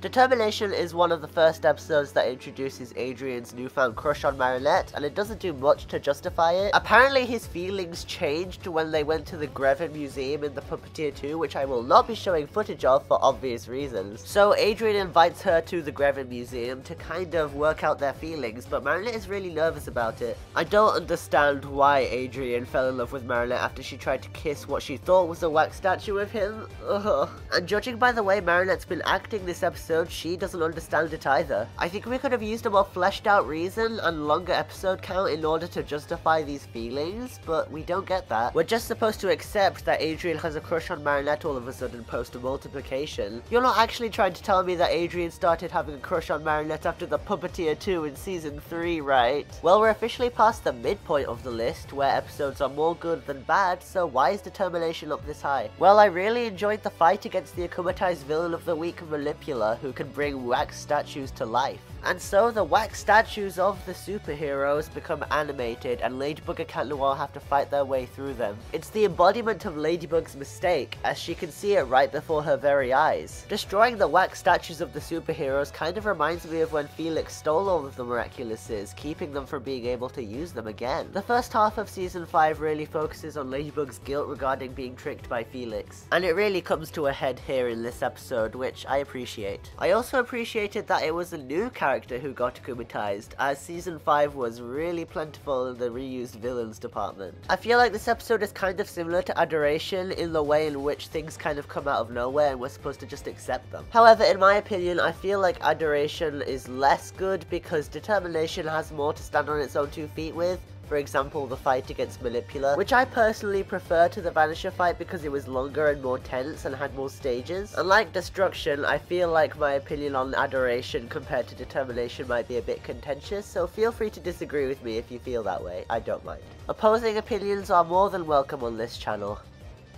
Determination is one of the first episodes that introduces Adrien's newfound crush on Marinette, and it doesn't do much to justify it. Apparently his feelings changed when they went to the Grevin Museum in The Puppeteer 2, which I will not be showing footage of for obvious reasons. So Adrien invites her to the Grevin Museum to kind of work out their feelings, but Marinette is really nervous about it. I don't understand why Adrien fell in love with Marinette after she tried to kiss what she thought was a wax statue of him. Ugh. And judging by the way Marinette's been acting this episode, episode, she doesn't understand it either. I think we could have used a more fleshed out reason and longer episode count in order to justify these feelings, but we don't get that. We're just supposed to accept that Adrien has a crush on Marinette all of a sudden post multiplication. You're not actually trying to tell me that Adrien started having a crush on Marinette after the Puppeteer 2 in season 3, right? Well, we're officially past the midpoint of the list, where episodes are more good than bad, so why is determination up this high? Well, I really enjoyed the fight against the akumatized villain of the week, Malipula, who could bring wax statues to life. And so the wax statues of the superheroes become animated and Ladybug and Cat Noir have to fight their way through them. It's the embodiment of Ladybug's mistake, as she can see it right before her very eyes. Destroying the wax statues of the superheroes kind of reminds me of when Felix stole all of the Miraculouses, keeping them from being able to use them again. The first half of season 5 really focuses on Ladybug's guilt regarding being tricked by Felix, and it really comes to a head here in this episode, which I appreciate. I also appreciated that it was a new character character who got akumatized, as Season 5 was really plentiful in the reused villains department. I feel like this episode is kind of similar to Adoration in the way in which things kind of come out of nowhere and we're supposed to just accept them. However, in my opinion, I feel like Adoration is less good because Determination has more to stand on its own two feet with, for example, the fight against Malipula, which I personally prefer to the Vanisher fight because it was longer and more tense and had more stages. Unlike Destruction, I feel like my opinion on Adoration compared to Determination might be a bit contentious, so feel free to disagree with me if you feel that way, I don't mind. Opposing opinions are more than welcome on this channel.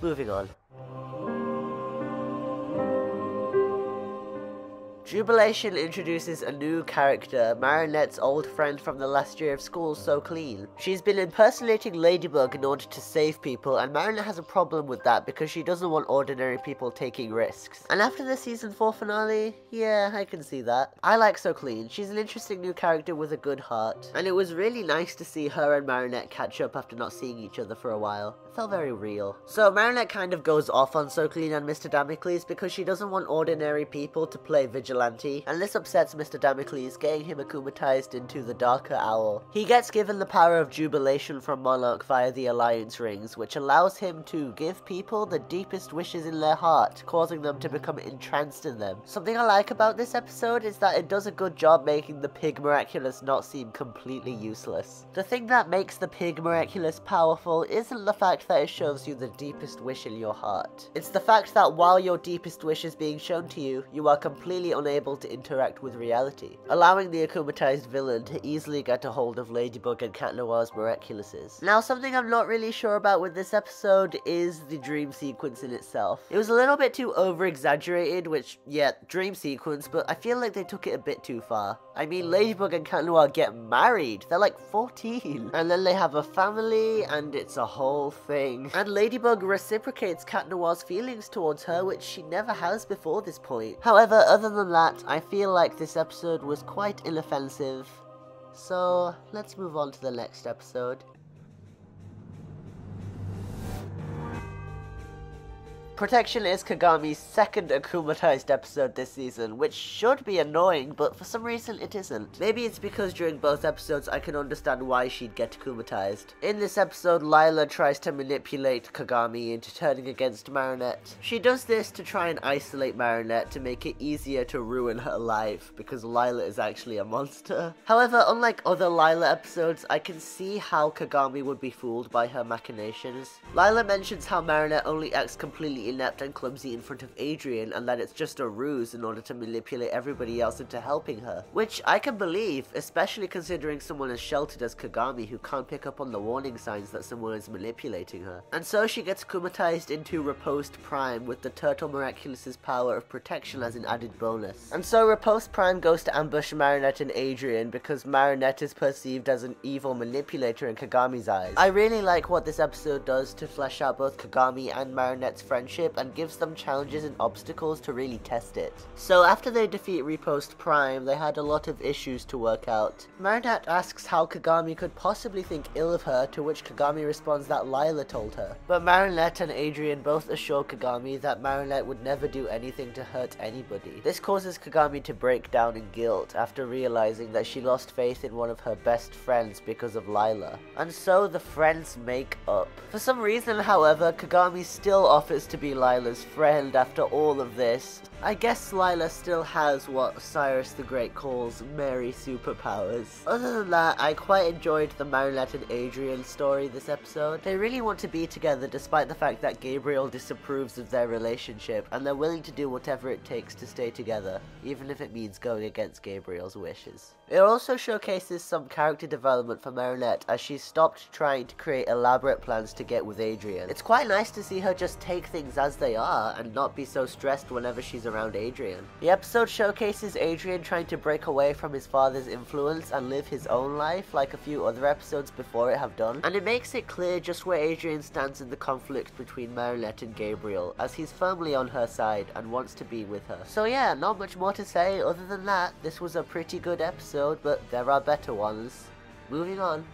Moving on. Jubilation introduces a new character, Marinette's old friend from the last year of school, So Clean. She's been impersonating Ladybug in order to save people, and Marinette has a problem with that because she doesn't want ordinary people taking risks. And after the season 4 finale, yeah, I can see that. I like So Clean. She's an interesting new character with a good heart, and it was really nice to see her and Marinette catch up after not seeing each other for a while. It felt very real. So Marinette kind of goes off on So Clean and Mr. Damocles because she doesn't want ordinary people to play vigilante vigilante, and this upsets Mr. Damocles, getting him akumatized into the Darker Owl. He gets given the power of Jubilation from Monarch via the Alliance Rings, which allows him to give people the deepest wishes in their heart, causing them to become entranced in them. Something I like about this episode is that it does a good job making the Pig Miraculous not seem completely useless. The thing that makes the Pig Miraculous powerful isn't the fact that it shows you the deepest wish in your heart. It's the fact that while your deepest wish is being shown to you, you are completely unable unable to interact with reality, allowing the akumatized villain to easily get a hold of Ladybug and Cat Noir's Miraculouses. Now, something I'm not really sure about with this episode is the dream sequence in itself. It was a little bit too over-exaggerated, which, yeah, dream sequence, but I feel like they took it a bit too far. I mean, Ladybug and Cat Noir get married. They're like 14. And then they have a family, and it's a whole thing. And Ladybug reciprocates Cat Noir's feelings towards her, which she never has before this point. However, other than that, that, I feel like this episode was quite inoffensive. So, let's move on to the next episode. Protection is Kagami's second akumatized episode this season, which should be annoying, but for some reason it isn't. Maybe it's because during both episodes I can understand why she'd get akumatized. In this episode, Lila tries to manipulate Kagami into turning against Marinette. She does this to try and isolate Marinette to make it easier to ruin her life, because Lila is actually a monster. However, unlike other Lila episodes, I can see how Kagami would be fooled by her machinations. Lila mentions how Marinette only acts completely inept and clumsy in front of Adrien and that it's just a ruse in order to manipulate everybody else into helping her. Which I can believe, especially considering someone as sheltered as Kagami who can't pick up on the warning signs that someone is manipulating her. And so she gets kumatized into Riposte Prime with the Turtle Miraculous's power of protection as an added bonus. And so Riposte Prime goes to ambush Marinette and Adrien because Marinette is perceived as an evil manipulator in Kagami's eyes. I really like what this episode does to flesh out both Kagami and Marinette's friendship and gives them challenges and obstacles to really test it. So after they defeat Riposte Prime, they had a lot of issues to work out. Marinette asks how Kagami could possibly think ill of her, to which Kagami responds that Lila told her. But Marinette and Adrien both assure Kagami that Marinette would never do anything to hurt anybody. This causes Kagami to break down in guilt after realizing that she lost faith in one of her best friends because of Lila. And so the friends make up. For some reason, however, Kagami still offers to be Lila's friend after all of this. I guess Lila still has what Cyrus the Great calls Mary superpowers. Other than that, I quite enjoyed the Marinette and Adrien story this episode. They really want to be together despite the fact that Gabriel disapproves of their relationship, and they're willing to do whatever it takes to stay together, even if it means going against Gabriel's wishes. It also showcases some character development for Marinette as she stopped trying to create elaborate plans to get with Adrien. It's quite nice to see her just take things as they are and not be so stressed whenever she's around Adrien. The episode showcases Adrien trying to break away from his father's influence and live his own life like a few other episodes before it have done, and it makes it clear just where Adrien stands in the conflict between Marinette and Gabriel as he's firmly on her side and wants to be with her. So yeah, not much more to say other than that, this was a pretty good episode, but there are better ones. Moving on.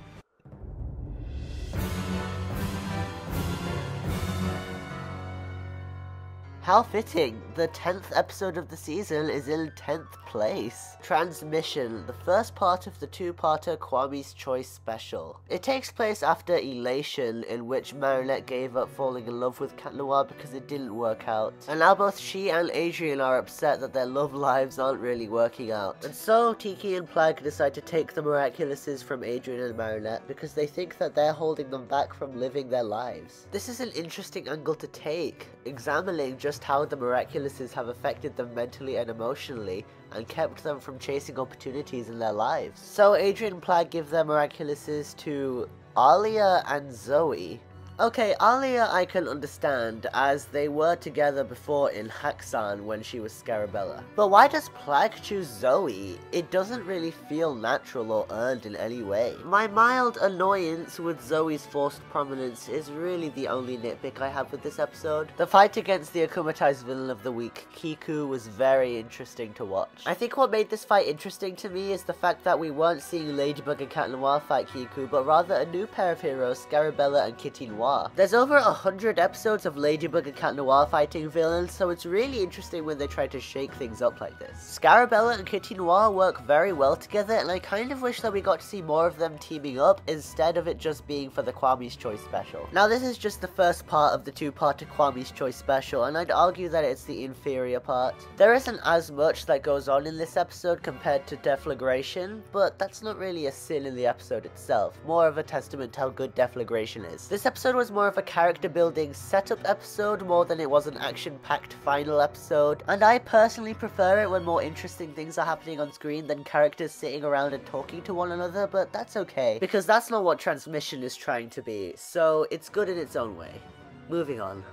How fitting, the 10th episode of the season is in 10th place. Transmission, the first part of the two-parter Kwami's Choice special. It takes place after Elation, in which Marinette gave up falling in love with Cat Noir because it didn't work out. And now both she and Adrien are upset that their love lives aren't really working out. And so Tikki and Plagg decide to take the Miraculouses from Adrien and Marinette because they think that they're holding them back from living their lives. This is an interesting angle to take, examining just how the Miraculouses have affected them mentally and emotionally and kept them from chasing opportunities in their lives. So Adrien and Plagg give their Miraculouses to Alya and Zoe, Okay, Alya I can understand, as they were together before in Haxan when she was Scarabella. But why does Plagg choose Zoe? It doesn't really feel natural or earned in any way. My mild annoyance with Zoe's forced prominence is really the only nitpick I have with this episode. The fight against the akumatized villain of the week, Kiku, was very interesting to watch. I think what made this fight interesting to me is the fact that we weren't seeing Ladybug and Cat Noir fight Kiku, but rather a new pair of heroes, Scarabella and Kitty Noir Noir. There's over a hundred episodes of Ladybug and Cat Noir fighting villains, so it's really interesting when they try to shake things up like this. Scarabella and Kitty Noir work very well together, and I kind of wish that we got to see more of them teaming up instead of it just being for the Kwami's Choice special. Now this is just the first part of the two-part Kwami's Choice special, and I'd argue that it's the inferior part. There isn't as much that goes on in this episode compared to Deflagration, but that's not really a sin in the episode itself, more of a testament to how good Deflagration is. This episode episode was more of a character building setup episode more than it was an action packed final episode, and I personally prefer it when more interesting things are happening on screen than characters sitting around and talking to one another, but that's okay, because that's not what Transmission is trying to be, so it's good in its own way. Moving on.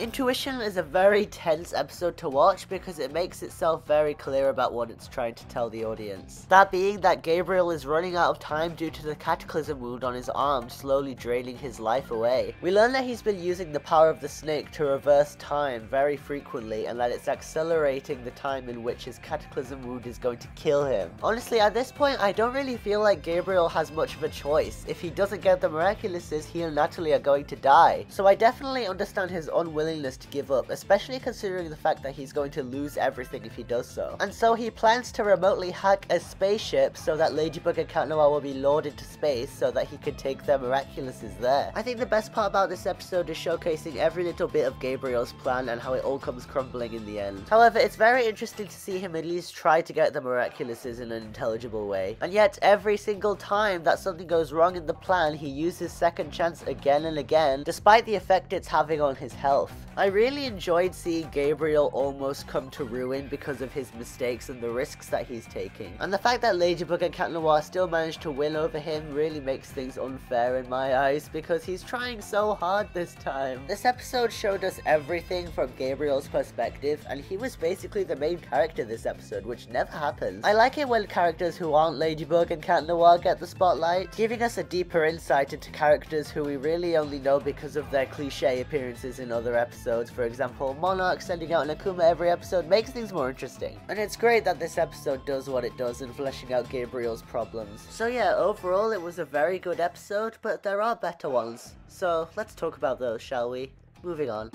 Intuition is a very tense episode to watch because it makes itself very clear about what it's trying to tell the audience. That being that Gabriel is running out of time due to the cataclysm wound on his arm slowly draining his life away. We learn that he's been using the power of the snake to reverse time very frequently and that it's accelerating the time in which his cataclysm wound is going to kill him. Honestly, at this point, I don't really feel like Gabriel has much of a choice. If he doesn't get the Miraculouses, he and Natalie are going to die. So I definitely understand his unwillingness willingness to give up, especially considering the fact that he's going to lose everything if he does so. And so he plans to remotely hack a spaceship so that Ladybug and Cat Noir will be lured into space so that he can take their Miraculouses there. I think the best part about this episode is showcasing every little bit of Gabriel's plan and how it all comes crumbling in the end. However, it's very interesting to see him at least try to get the Miraculouses in an intelligible way. And yet, every single time that something goes wrong in the plan, he uses second chance again and again, despite the effect it's having on his health. I really enjoyed seeing Gabriel almost come to ruin because of his mistakes and the risks that he's taking. And the fact that Ladybug and Cat Noir still managed to win over him really makes things unfair in my eyes because he's trying so hard this time. This episode showed us everything from Gabriel's perspective and he was basically the main character this episode, which never happens. I like it when characters who aren't Ladybug and Cat Noir get the spotlight, giving us a deeper insight into characters who we really only know because of their cliche appearances in other episodes. For example, Monarch sending out an Akuma every episode makes things more interesting. And it's great that this episode does what it does in fleshing out Gabriel's problems. So yeah, overall it was a very good episode, but there are better ones. So let's talk about those, shall we? Moving on.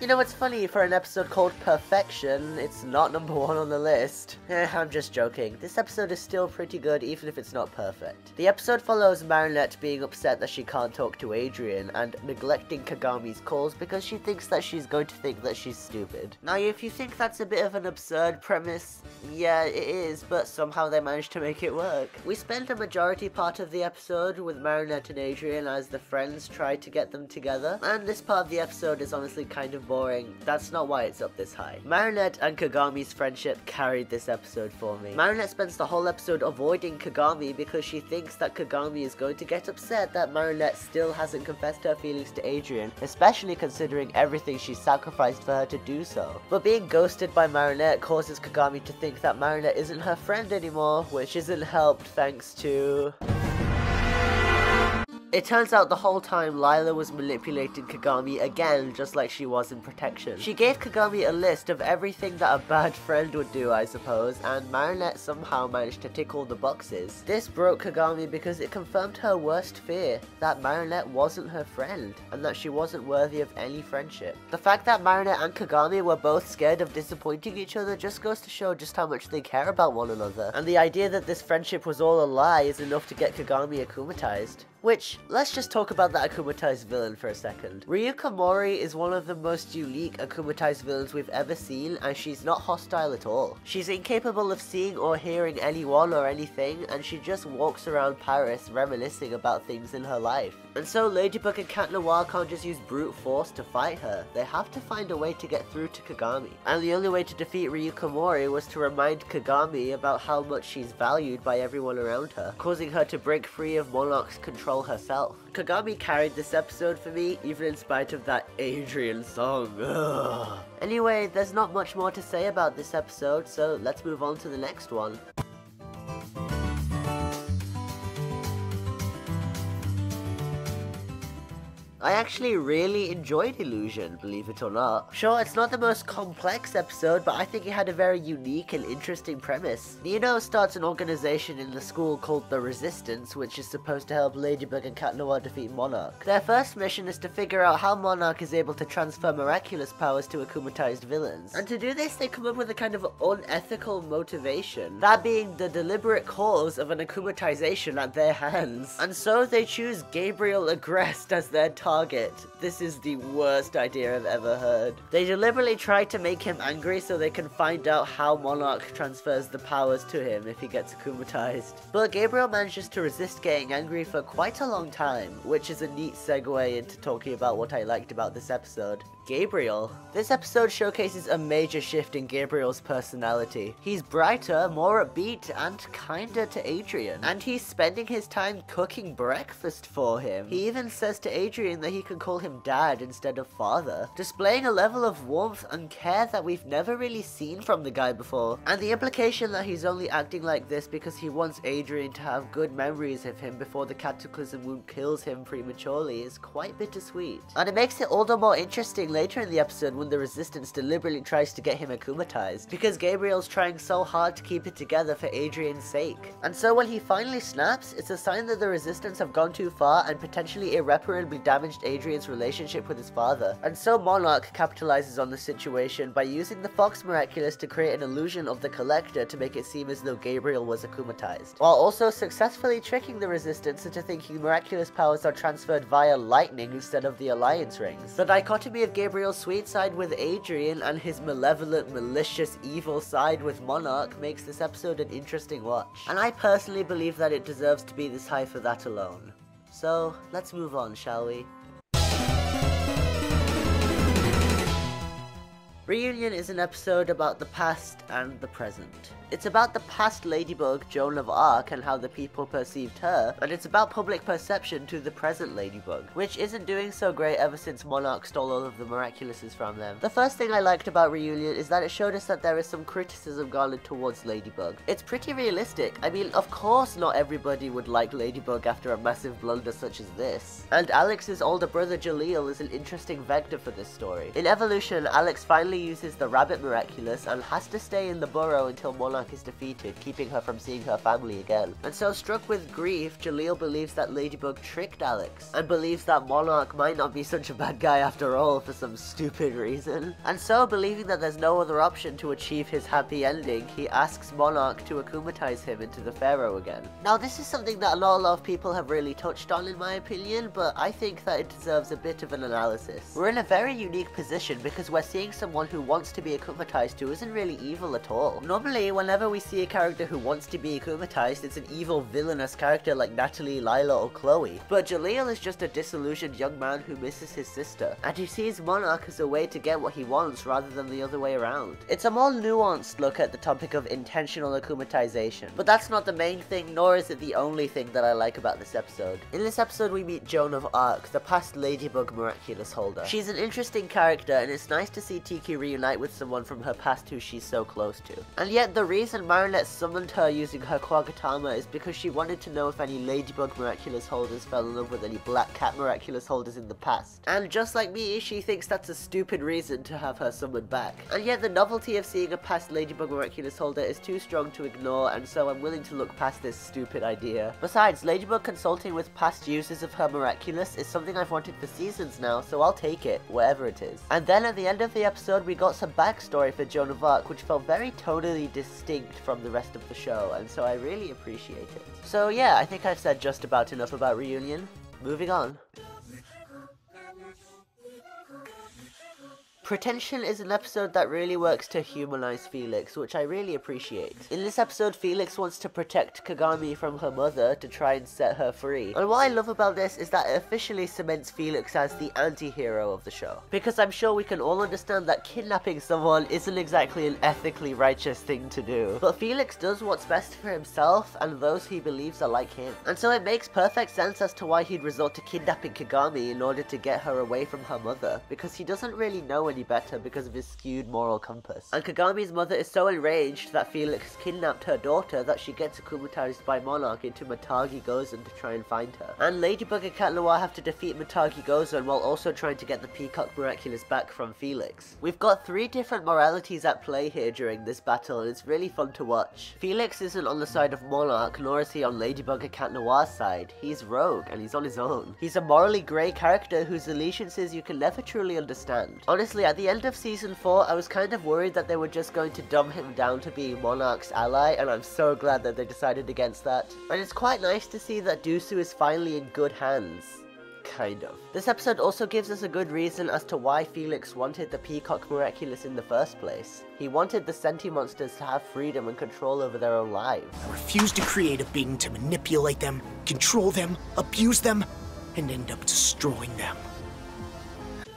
You know, what's funny, for an episode called Perfection, it's not number one on the list. Eh, I'm just joking. This episode is still pretty good, even if it's not perfect. The episode follows Marinette being upset that she can't talk to Adrien, and neglecting Kagami's calls because she thinks that she's going to think that she's stupid. Now, if you think that's a bit of an absurd premise, yeah, it is, but somehow they managed to make it work. We spent a majority part of the episode with Marinette and Adrien as the friends try to get them together, and this part of the episode is honestly kind of boring. That's not why it's up this high. Marinette and Kagami's friendship carried this episode for me. Marinette spends the whole episode avoiding Kagami because she thinks that Kagami is going to get upset that Marinette still hasn't confessed her feelings to Adrien, especially considering everything she sacrificed for her to do so. But being ghosted by Marinette causes Kagami to think that Marinette isn't her friend anymore, which isn't helped thanks to... It turns out the whole time Lila was manipulating Kagami again just like she was in Protection. She gave Kagami a list of everything that a bad friend would do I suppose and Marinette somehow managed to tick all the boxes. This broke Kagami because it confirmed her worst fear, that Marinette wasn't her friend and that she wasn't worthy of any friendship. The fact that Marinette and Kagami were both scared of disappointing each other just goes to show just how much they care about one another and the idea that this friendship was all a lie is enough to get Kagami akumatized. Which, let's just talk about that akumatized villain for a second. Ryuka Mori is one of the most unique akumatized villains we've ever seen, and she's not hostile at all. She's incapable of seeing or hearing anyone or anything, and she just walks around Paris reminiscing about things in her life. And so Ladybug and Cat Noir can't just use brute force to fight her, they have to find a way to get through to Kagami. And the only way to defeat Ryuka Mori was to remind Kagami about how much she's valued by everyone around her, causing her to break free of Monarch's control herself. Kagami carried this episode for me, even in spite of that Adrien song. Ugh. Anyway, there's not much more to say about this episode, so let's move on to the next one. I actually really enjoyed Illusion, believe it or not. Sure, it's not the most complex episode, but I think it had a very unique and interesting premise. Nino starts an organization in the school called the Resistance, which is supposed to help Ladybug and Cat Noir defeat Monarch. Their first mission is to figure out how Monarch is able to transfer miraculous powers to akumatized villains. And to do this, they come up with a kind of unethical motivation, that being the deliberate cause of an akumatization at their hands. And so they choose Gabriel Agreste as their target target. This is the worst idea I've ever heard. They deliberately try to make him angry so they can find out how Monarch transfers the powers to him if he gets akumatized. But Gabriel manages to resist getting angry for quite a long time, which is a neat segue into talking about what I liked about this episode. Gabriel. This episode showcases a major shift in Gabriel's personality. He's brighter, more upbeat, and kinder to Adrien. And he's spending his time cooking breakfast for him. He even says to Adrien that he can call him dad instead of father, displaying a level of warmth and care that we've never really seen from the guy before, and the implication that he's only acting like this because he wants Adrien to have good memories of him before the cataclysm wound kills him prematurely is quite bittersweet. And it makes it all the more interesting later in the episode when the resistance deliberately tries to get him akumatized, because Gabriel's trying so hard to keep it together for Adrien's sake. And so when he finally snaps, it's a sign that the resistance have gone too far and potentially irreparably damaged Adrien's relationship with his father. And so Monarch capitalizes on the situation by using the Fox Miraculous to create an illusion of the Collector to make it seem as though Gabriel was akumatized, while also successfully tricking the resistance into thinking miraculous powers are transferred via lightning instead of the Alliance rings. The dichotomy of Gabriel's sweet side with Adrien and his malevolent, malicious, evil side with Monarch makes this episode an interesting watch. And I personally believe that it deserves to be this high for that alone. So, let's move on, shall we? Reunion is an episode about the past and the present. It's about the past Ladybug, Joan of Arc, and how the people perceived her, and it's about public perception to the present Ladybug, which isn't doing so great ever since Monarch stole all of the Miraculouses from them. The first thing I liked about Reunion is that it showed us that there is some criticism garnered towards Ladybug. It's pretty realistic. I mean, of course not everybody would like Ladybug after a massive blunder such as this. And Alix's older brother Jalil is an interesting vector for this story. In Evolution, Alix finally uses the Rabbit Miraculous and has to stay in the burrow until Monarch is defeated, keeping her from seeing her family again. And so struck with grief, Jalil believes that Ladybug tricked Alix, and believes that Monarch might not be such a bad guy after all for some stupid reason. And so, believing that there's no other option to achieve his happy ending, he asks Monarch to akumatize him into the Pharaoh again. Now this is something that not a lot of people have really touched on in my opinion, but I think that it deserves a bit of an analysis. We're in a very unique position because we're seeing someone who wants to be akumatized who isn't really evil at all. Normally, whenever we see a character who wants to be akumatized, it's an evil villainous character like Natalie, Lila, or Chloe. But Jalil is just a disillusioned young man who misses his sister, and he sees Monarch as a way to get what he wants rather than the other way around. It's a more nuanced look at the topic of intentional akumatization, but that's not the main thing, nor is it the only thing that I like about this episode. In this episode, we meet Joan of Arc, the past Ladybug Miraculous holder. She's an interesting character, and it's nice to see Tikki reunite with someone from her past who she's so close to. And yet, the reason Marinette summoned her using her Kwagatama is because she wanted to know if any Ladybug Miraculous holders fell in love with any Black Cat Miraculous holders in the past. And just like me, she thinks that's a stupid reason to have her summoned back. And yet, the novelty of seeing a past Ladybug Miraculous holder is too strong to ignore, and so I'm willing to look past this stupid idea. Besides, Ladybug consulting with past users of her Miraculous is something I've wanted for seasons now, so I'll take it, whatever it is. And then at the end of the episode, we got some backstory for Joan of Arc, which felt very totally distinct from the rest of the show, and so I really appreciate it. So yeah, I think I've said just about enough about Reunion. Moving on. Pretension is an episode that really works to humanize Felix, which I really appreciate. In this episode, Felix wants to protect Kagami from her mother to try and set her free. And what I love about this is that it officially cements Felix as the anti-hero of the show. Because I'm sure we can all understand that kidnapping someone isn't exactly an ethically righteous thing to do. But Felix does what's best for himself and those he believes are like him. And so it makes perfect sense as to why he'd resort to kidnapping Kagami in order to get her away from her mother. Because he doesn't really know any better because of his skewed moral compass. And Kagami's mother is so enraged that Felix kidnapped her daughter that she gets akumatized by Monarch into Matagi Gozen to try and find her. And Ladybug and Cat Noir have to defeat Matagi Gozen while also trying to get the Peacock Miraculous back from Felix. We've got three different moralities at play here during this battle and it's really fun to watch. Felix isn't on the side of Monarch nor is he on Ladybug and Cat Noir's side. He's rogue and he's on his own. He's a morally grey character whose allegiances you can never truly understand. Honestly, at the end of season 4, I was kind of worried that they were just going to dumb him down to be Monarch's ally, and I'm so glad that they decided against that. And it's quite nice to see that Duusu is finally in good hands. Kind of. This episode also gives us a good reason as to why Felix wanted the Peacock Miraculous in the first place. He wanted the Senti monsters to have freedom and control over their own lives. I refuse to create a being to manipulate them, control them, abuse them, and end up destroying them.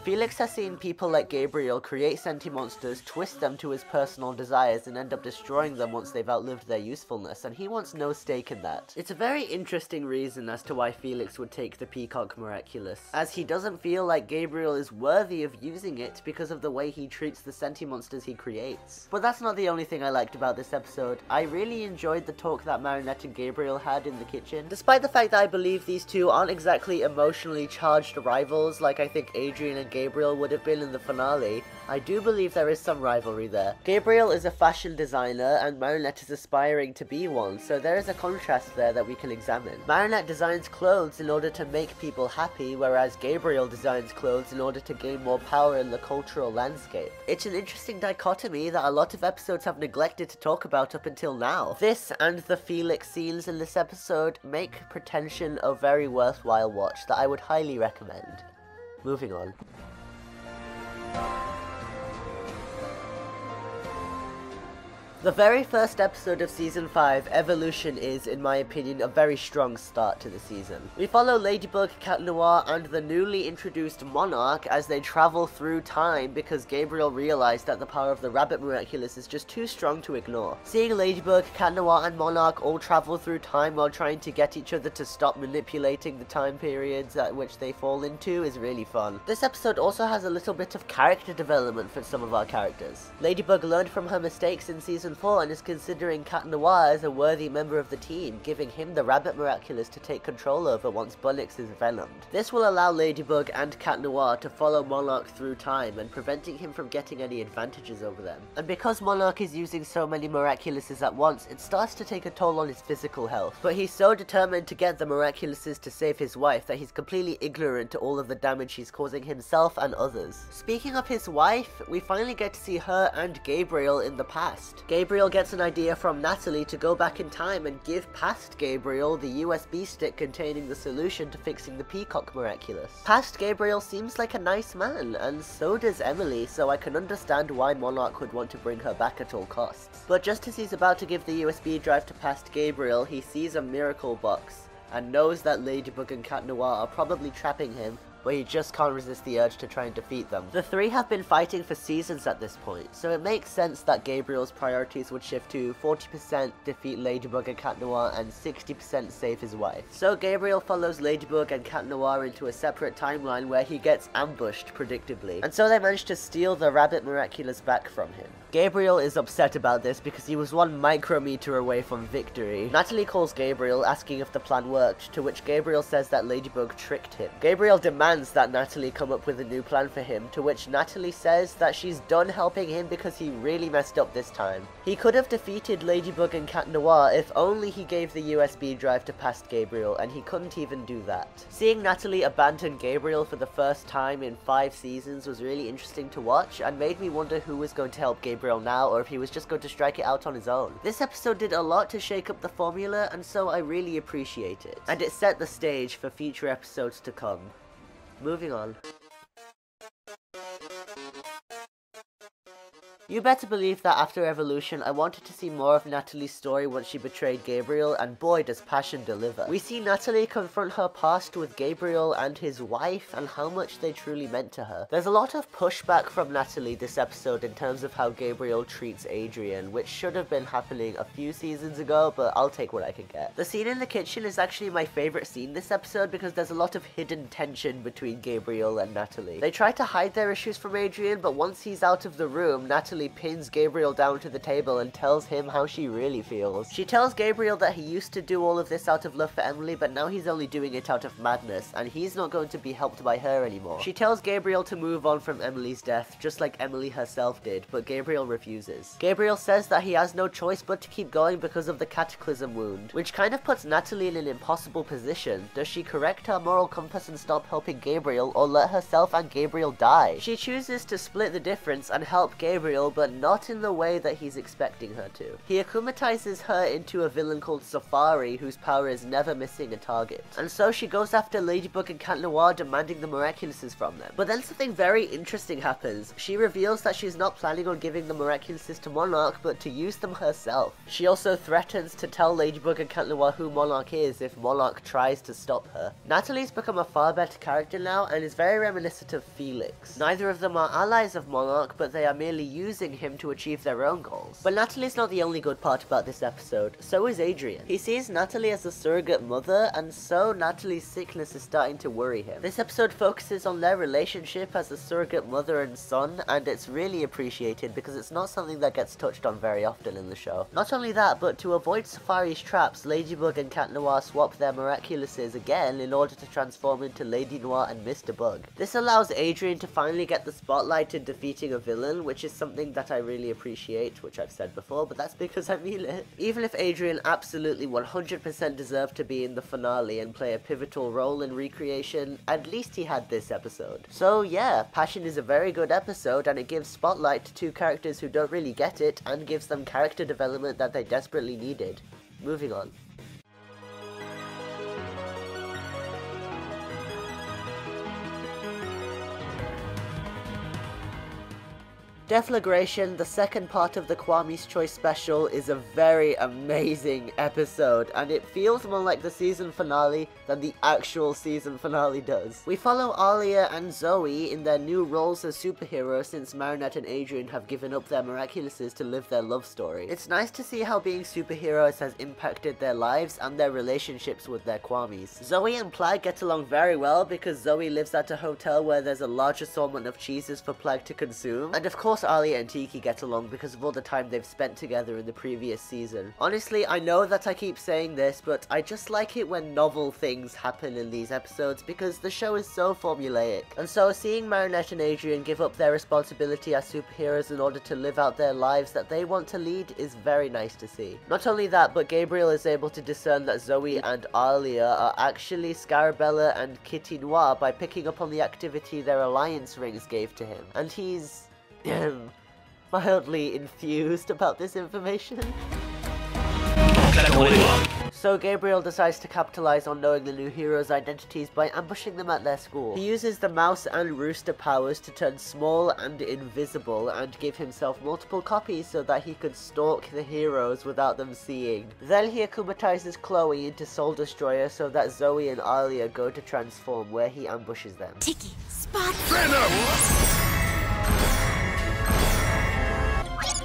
Felix has seen people like Gabriel create senti-monsters, twist them to his personal desires, and end up destroying them once they've outlived their usefulness, and he wants no stake in that. It's a very interesting reason as to why Felix would take the Peacock Miraculous, as he doesn't feel like Gabriel is worthy of using it because of the way he treats the senti-monsters he creates. But that's not the only thing I liked about this episode. I really enjoyed the talk that Marinette and Gabriel had in the kitchen. Despite the fact that I believe these two aren't exactly emotionally charged rivals like I think Adrien and Gabriel would have been in the finale, I do believe there is some rivalry there. Gabriel is a fashion designer and Marinette is aspiring to be one, so there is a contrast there that we can examine. Marinette designs clothes in order to make people happy, whereas Gabriel designs clothes in order to gain more power in the cultural landscape. It's an interesting dichotomy that a lot of episodes have neglected to talk about up until now. This and the Felix scenes in this episode make Pretension a very worthwhile watch that I would highly recommend. Moving on. The very first episode of Season 5, Evolution, is, in my opinion, a very strong start to the season. We follow Ladybug, Cat Noir, and the newly introduced Monarch as they travel through time because Gabriel realized that the power of the Rabbit Miraculous is just too strong to ignore. Seeing Ladybug, Cat Noir, and Monarch all travel through time while trying to get each other to stop manipulating the time periods at which they fall into is really fun. This episode also has a little bit of character development for some of our characters. Ladybug learned from her mistakes in Season 4 and is considering Cat Noir as a worthy member of the team, giving him the Rabbit Miraculous to take control over once Bunnyx is venomed. This will allow Ladybug and Cat Noir to follow Monarch through time and preventing him from getting any advantages over them. And because Monarch is using so many Miraculouses at once, it starts to take a toll on his physical health. But he's so determined to get the Miraculouses to save his wife that he's completely ignorant to all of the damage he's causing himself and others. Speaking of his wife, we finally get to see her and Gabriel in the past. Gabriel gets an idea from Nathalie to go back in time and give past Gabriel the USB stick containing the solution to fixing the Peacock Miraculous. Past Gabriel seems like a nice man, and so does Emilie, so I can understand why Monarch would want to bring her back at all costs. But just as he's about to give the USB drive to past Gabriel, he sees a miracle box and knows that Ladybug and Cat Noir are probably trapping him but he just can't resist the urge to try and defeat them. The three have been fighting for seasons at this point, so it makes sense that Gabriel's priorities would shift to 40% defeat Ladybug and Cat Noir and 60% save his wife. So Gabriel follows Ladybug and Cat Noir into a separate timeline where he gets ambushed predictably, and so they manage to steal the Rabbit Miraculous back from him. Gabriel is upset about this because he was one micrometer away from victory. Nathalie calls Gabriel asking if the plan worked, to which Gabriel says that Ladybug tricked him. Gabriel demands that Nathalie come up with a new plan for him, to which Nathalie says that she's done helping him because he really messed up this time. He could have defeated Ladybug and Cat Noir if only he gave the USB drive to past Gabriel, and he couldn't even do that. Seeing Nathalie abandon Gabriel for the first time in five seasons was really interesting to watch, and made me wonder who was going to help Gabriel now or if he was just going to strike it out on his own. This episode did a lot to shake up the formula and so I really appreciate it. And it set the stage for future episodes to come. Moving on. You better believe that after Evolution, I wanted to see more of Nathalie's story once she betrayed Gabriel, and boy does passion deliver. We see Nathalie confront her past with Gabriel and his wife, and how much they truly meant to her. There's a lot of pushback from Nathalie this episode in terms of how Gabriel treats Adrien, which should have been happening a few seasons ago, but I'll take what I can get. The scene in the kitchen is actually my favourite scene this episode because there's a lot of hidden tension between Gabriel and Nathalie. They try to hide their issues from Adrien, but once he's out of the room, Natalie pins Gabriel down to the table and tells him how she really feels. She tells Gabriel that he used to do all of this out of love for Emilie, but now he's only doing it out of madness, and he's not going to be helped by her anymore. She tells Gabriel to move on from Emilie's death, just like Emilie herself did, but Gabriel refuses. Gabriel says that he has no choice but to keep going because of the cataclysm wound, which kind of puts Nathalie in an impossible position. Does she correct her moral compass and stop helping Gabriel, or let herself and Gabriel die? She chooses to split the difference and help Gabriel but not in the way that he's expecting her to. He akumatizes her into a villain called Safari, whose power is never missing a target. And so she goes after Ladybug and Cat Noir, demanding the Miraculouses from them. But then something very interesting happens. She reveals that she's not planning on giving the Miraculouses to Monarch, but to use them herself. She also threatens to tell Ladybug and Cat Noir who Monarch is if Monarch tries to stop her. Nathalie's become a far better character now and is very reminiscent of Felix. Neither of them are allies of Monarch, but they are merely using him to achieve their own goals. But Nathalie's not the only good part about this episode, so is Adrien. He sees Nathalie as a surrogate mother, and so Nathalie's sickness is starting to worry him. This episode focuses on their relationship as a surrogate mother and son, and it's really appreciated because it's not something that gets touched on very often in the show. Not only that, but to avoid Safari's traps, Ladybug and Cat Noir swap their Miraculouses again in order to transform into Lady Noir and Mr. Bug. This allows Adrien to finally get the spotlight in defeating a villain, which is something that I really appreciate, which I've said before, but that's because I mean it. Even if Adrien absolutely 100% deserved to be in the finale and play a pivotal role in recreation, at least he had this episode. So yeah, Passion is a very good episode and it gives spotlight to two characters who don't really get it and gives them character development that they desperately needed. Moving on. Deflagration, the second part of the Kwami's Choice special, is a very amazing episode, and it feels more like the season finale than the actual season finale does. We follow Alya and Zoe in their new roles as superheroes since Marinette and Adrien have given up their Miraculouses to live their love story. It's nice to see how being superheroes has impacted their lives and their relationships with their Kwamis. Zoe and Plagg get along very well because Zoe lives at a hotel where there's a large assortment of cheeses for Plagg to consume, and of course Alya and Tikki get along because of all the time they've spent together in the previous season. Honestly, I know that I keep saying this, but I just like it when novel things happen in these episodes because the show is so formulaic. And so seeing Marinette and Adrien give up their responsibility as superheroes in order to live out their lives that they want to lead is very nice to see. Not only that, but Gabriel is able to discern that Zoe and Alya are actually Scarabella and Kitty Noir by picking up on the activity their alliance rings gave to him. And he's Um, mildly enthused about this information. So Gabriel decides to capitalize on knowing the new heroes' identities by ambushing them at their school. He uses the mouse and rooster powers to turn small and invisible and give himself multiple copies so that he could stalk the heroes without them seeing. Then he akumatizes Chloe into Soul Destroyer so that Zoe and Alya go to transform where he ambushes them. Tikki, spot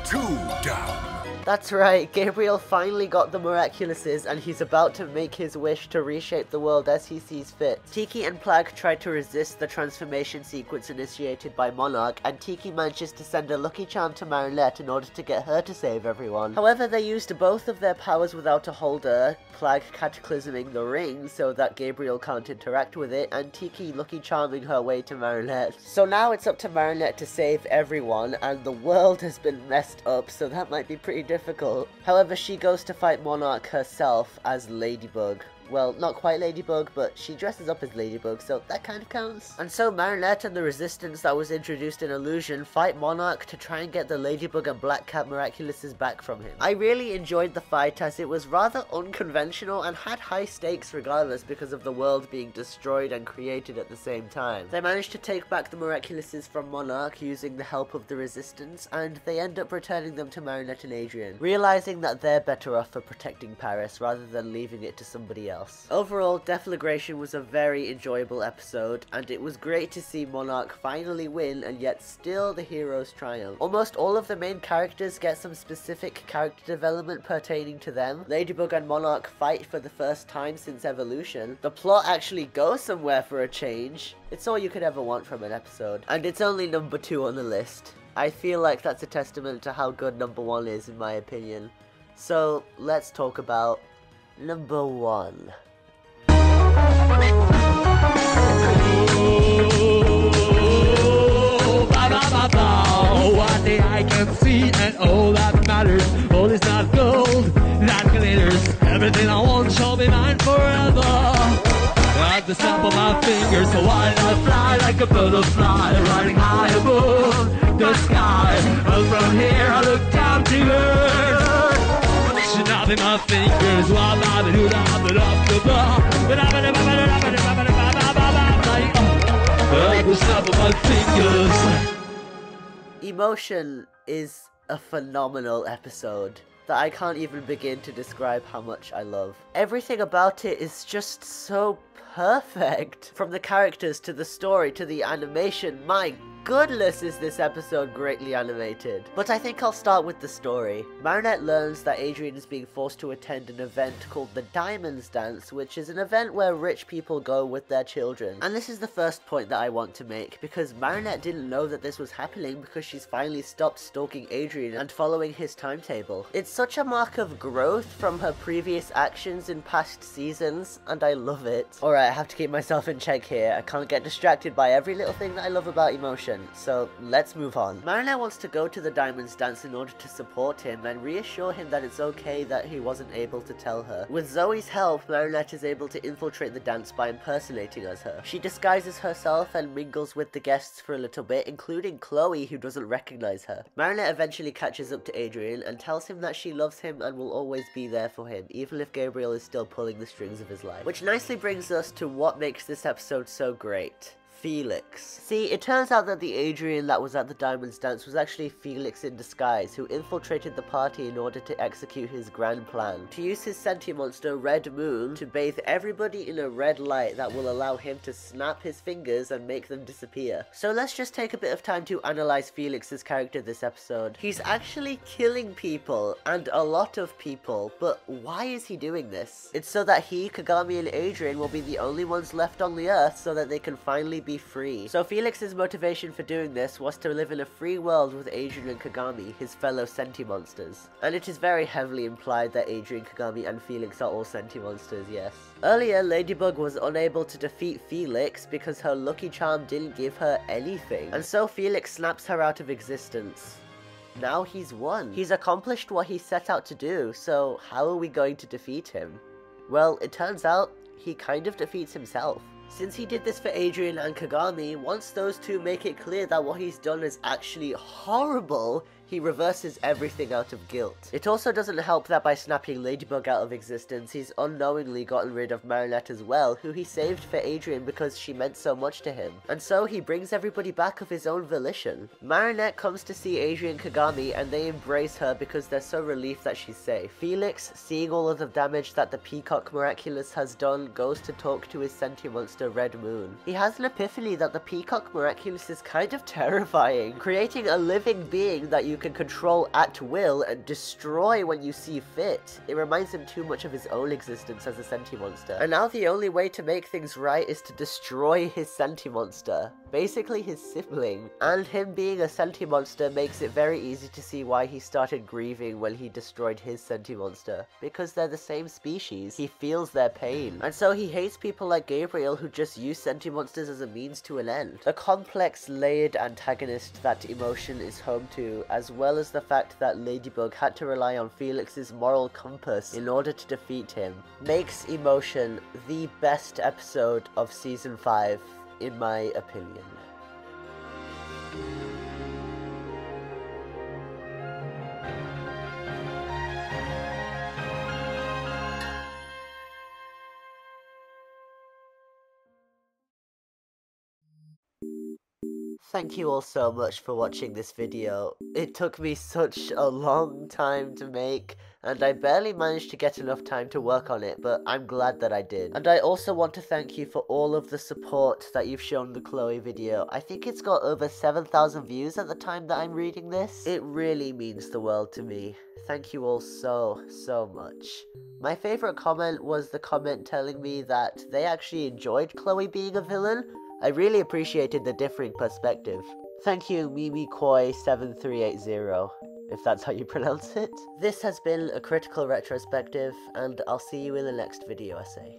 Two down. That's right, Gabriel finally got the Miraculouses and he's about to make his wish to reshape the world as he sees fit. Tikki and Plagg try to resist the transformation sequence initiated by Monarch and Tikki manages to send a Lucky Charm to Marinette in order to get her to save everyone. However, they used both of their powers without a holder, Plagg cataclysming the ring so that Gabriel can't interact with it, and Tikki Lucky Charming her way to Marinette. So now it's up to Marinette to save everyone, and the world has been messed up, so that might be pretty difficult difficult. However, she goes to fight Monarch herself as Ladybug. Well, not quite Ladybug, but she dresses up as Ladybug, so that kind of counts. And so Marinette and the resistance that was introduced in Illusion fight Monarch to try and get the Ladybug and Black Cat Miraculouses back from him. I really enjoyed the fight as it was rather unconventional and had high stakes regardless because of the world being destroyed and created at the same time. They managed to take back the Miraculouses from Monarch using the help of the resistance, and they end up returning them to Marinette and Adrien, realizing that they're better off for protecting Paris rather than leaving it to somebody else else. Overall, Deflagration was a very enjoyable episode, and it was great to see Monarch finally win and yet still the heroes triumph. Almost all of the main characters get some specific character development pertaining to them. Ladybug and Monarch fight for the first time since Evolution. The plot actually goes somewhere for a change. It's all you could ever want from an episode. And it's only number two on the list. I feel like that's a testament to how good number one is in my opinion. So let's talk about number one. One day I can see and all that matters All is not gold glitters. Everything I want shall be mine forever. At the snap of my fingers So why not fly like a butterfly Riding high above the sky. From snapping my fingers while I. Emotion is a phenomenal episode that I can't even begin to describe how much I love. Everything about it is just so perfect. From the characters to the story to the animation, my goodness is this episode greatly animated. But I think I'll start with the story. Marinette learns that Adrien is being forced to attend an event called the Diamonds Dance, which is an event where rich people go with their children. And this is the first point that I want to make, because Marinette didn't know that this was happening because she's finally stopped stalking Adrien and following his timetable. It's such a mark of growth from her previous actions in past seasons, and I love it. Alright, I have to keep myself in check here. I can't get distracted by every little thing that I love about emotion so let's move on. Marinette wants to go to the Diamonds dance in order to support him and reassure him that it's okay that he wasn't able to tell her. With Zoe's help, Marinette is able to infiltrate the dance by impersonating as her. She disguises herself and mingles with the guests for a little bit, including Chloe who doesn't recognize her. Marinette eventually catches up to Adrien and tells him that she loves him and will always be there for him, even if Gabriel is still pulling the strings of his life. Which nicely brings us to what makes this episode so great. Felix. See, it turns out that the Adrien that was at the Diamonds dance was actually Felix in disguise, who infiltrated the party in order to execute his grand plan. To use his senti-monster Red Moon to bathe everybody in a red light that will allow him to snap his fingers and make them disappear. So let's just take a bit of time to analyze Felix's character this episode. He's actually killing people, and a lot of people, but why is he doing this? It's so that he, Kagami, and Adrien will be the only ones left on the earth so that they can finally be free. So Felix's motivation for doing this was to live in a free world with Adrien and Kagami, his fellow senti-monsters. And it is very heavily implied that Adrien, Kagami, and Felix are all senti-monsters, yes. Earlier, Ladybug was unable to defeat Felix because her Lucky Charm didn't give her anything, and so Felix snaps her out of existence. Now he's won. He's accomplished what he set out to do, so how are we going to defeat him? Well, it turns out he kind of defeats himself. Since he did this for Adrien and Kagami, once those two make it clear that what he's done is actually horrible, he reverses everything out of guilt. It also doesn't help that by snapping Ladybug out of existence, he's unknowingly gotten rid of Marinette as well, who he saved for Adrien because she meant so much to him. And so he brings everybody back of his own volition. Marinette comes to see Adrien Kagami and they embrace her because they're so relieved that she's safe. Felix, seeing all of the damage that the Peacock Miraculous has done, goes to talk to his sentient monster Red Moon. He has an epiphany that the Peacock Miraculous is kind of terrifying, creating a living being that you can control at will and destroy when you see fit. It reminds him too much of his own existence as a senti-monster. And now the only way to make things right is to destroy his senti-monster. Basically his sibling. And him being a senti-monster makes it very easy to see why he started grieving when he destroyed his senti-monster. Because they're the same species. He feels their pain. And so he hates people like Gabriel who just use senti-monsters as a means to an end. A complex, layered antagonist that emotion is home to, as well as the fact that Ladybug had to rely on Felix's moral compass in order to defeat him, makes Emotion the best episode of Season 5, in my opinion. Thank you all so much for watching this video. It took me such a long time to make, and I barely managed to get enough time to work on it, but I'm glad that I did. And I also want to thank you for all of the support that you've shown the Chloe video. I think it's got over 7,000 views at the time that I'm reading this. It really means the world to me. Thank you all so, so much. My favourite comment was the comment telling me that they actually enjoyed Chloe being a villain, I really appreciated the differing perspective. Thank you, Mimi Koi 7380 if that's how you pronounce it. This has been a critical retrospective, and I'll see you in the next video essay.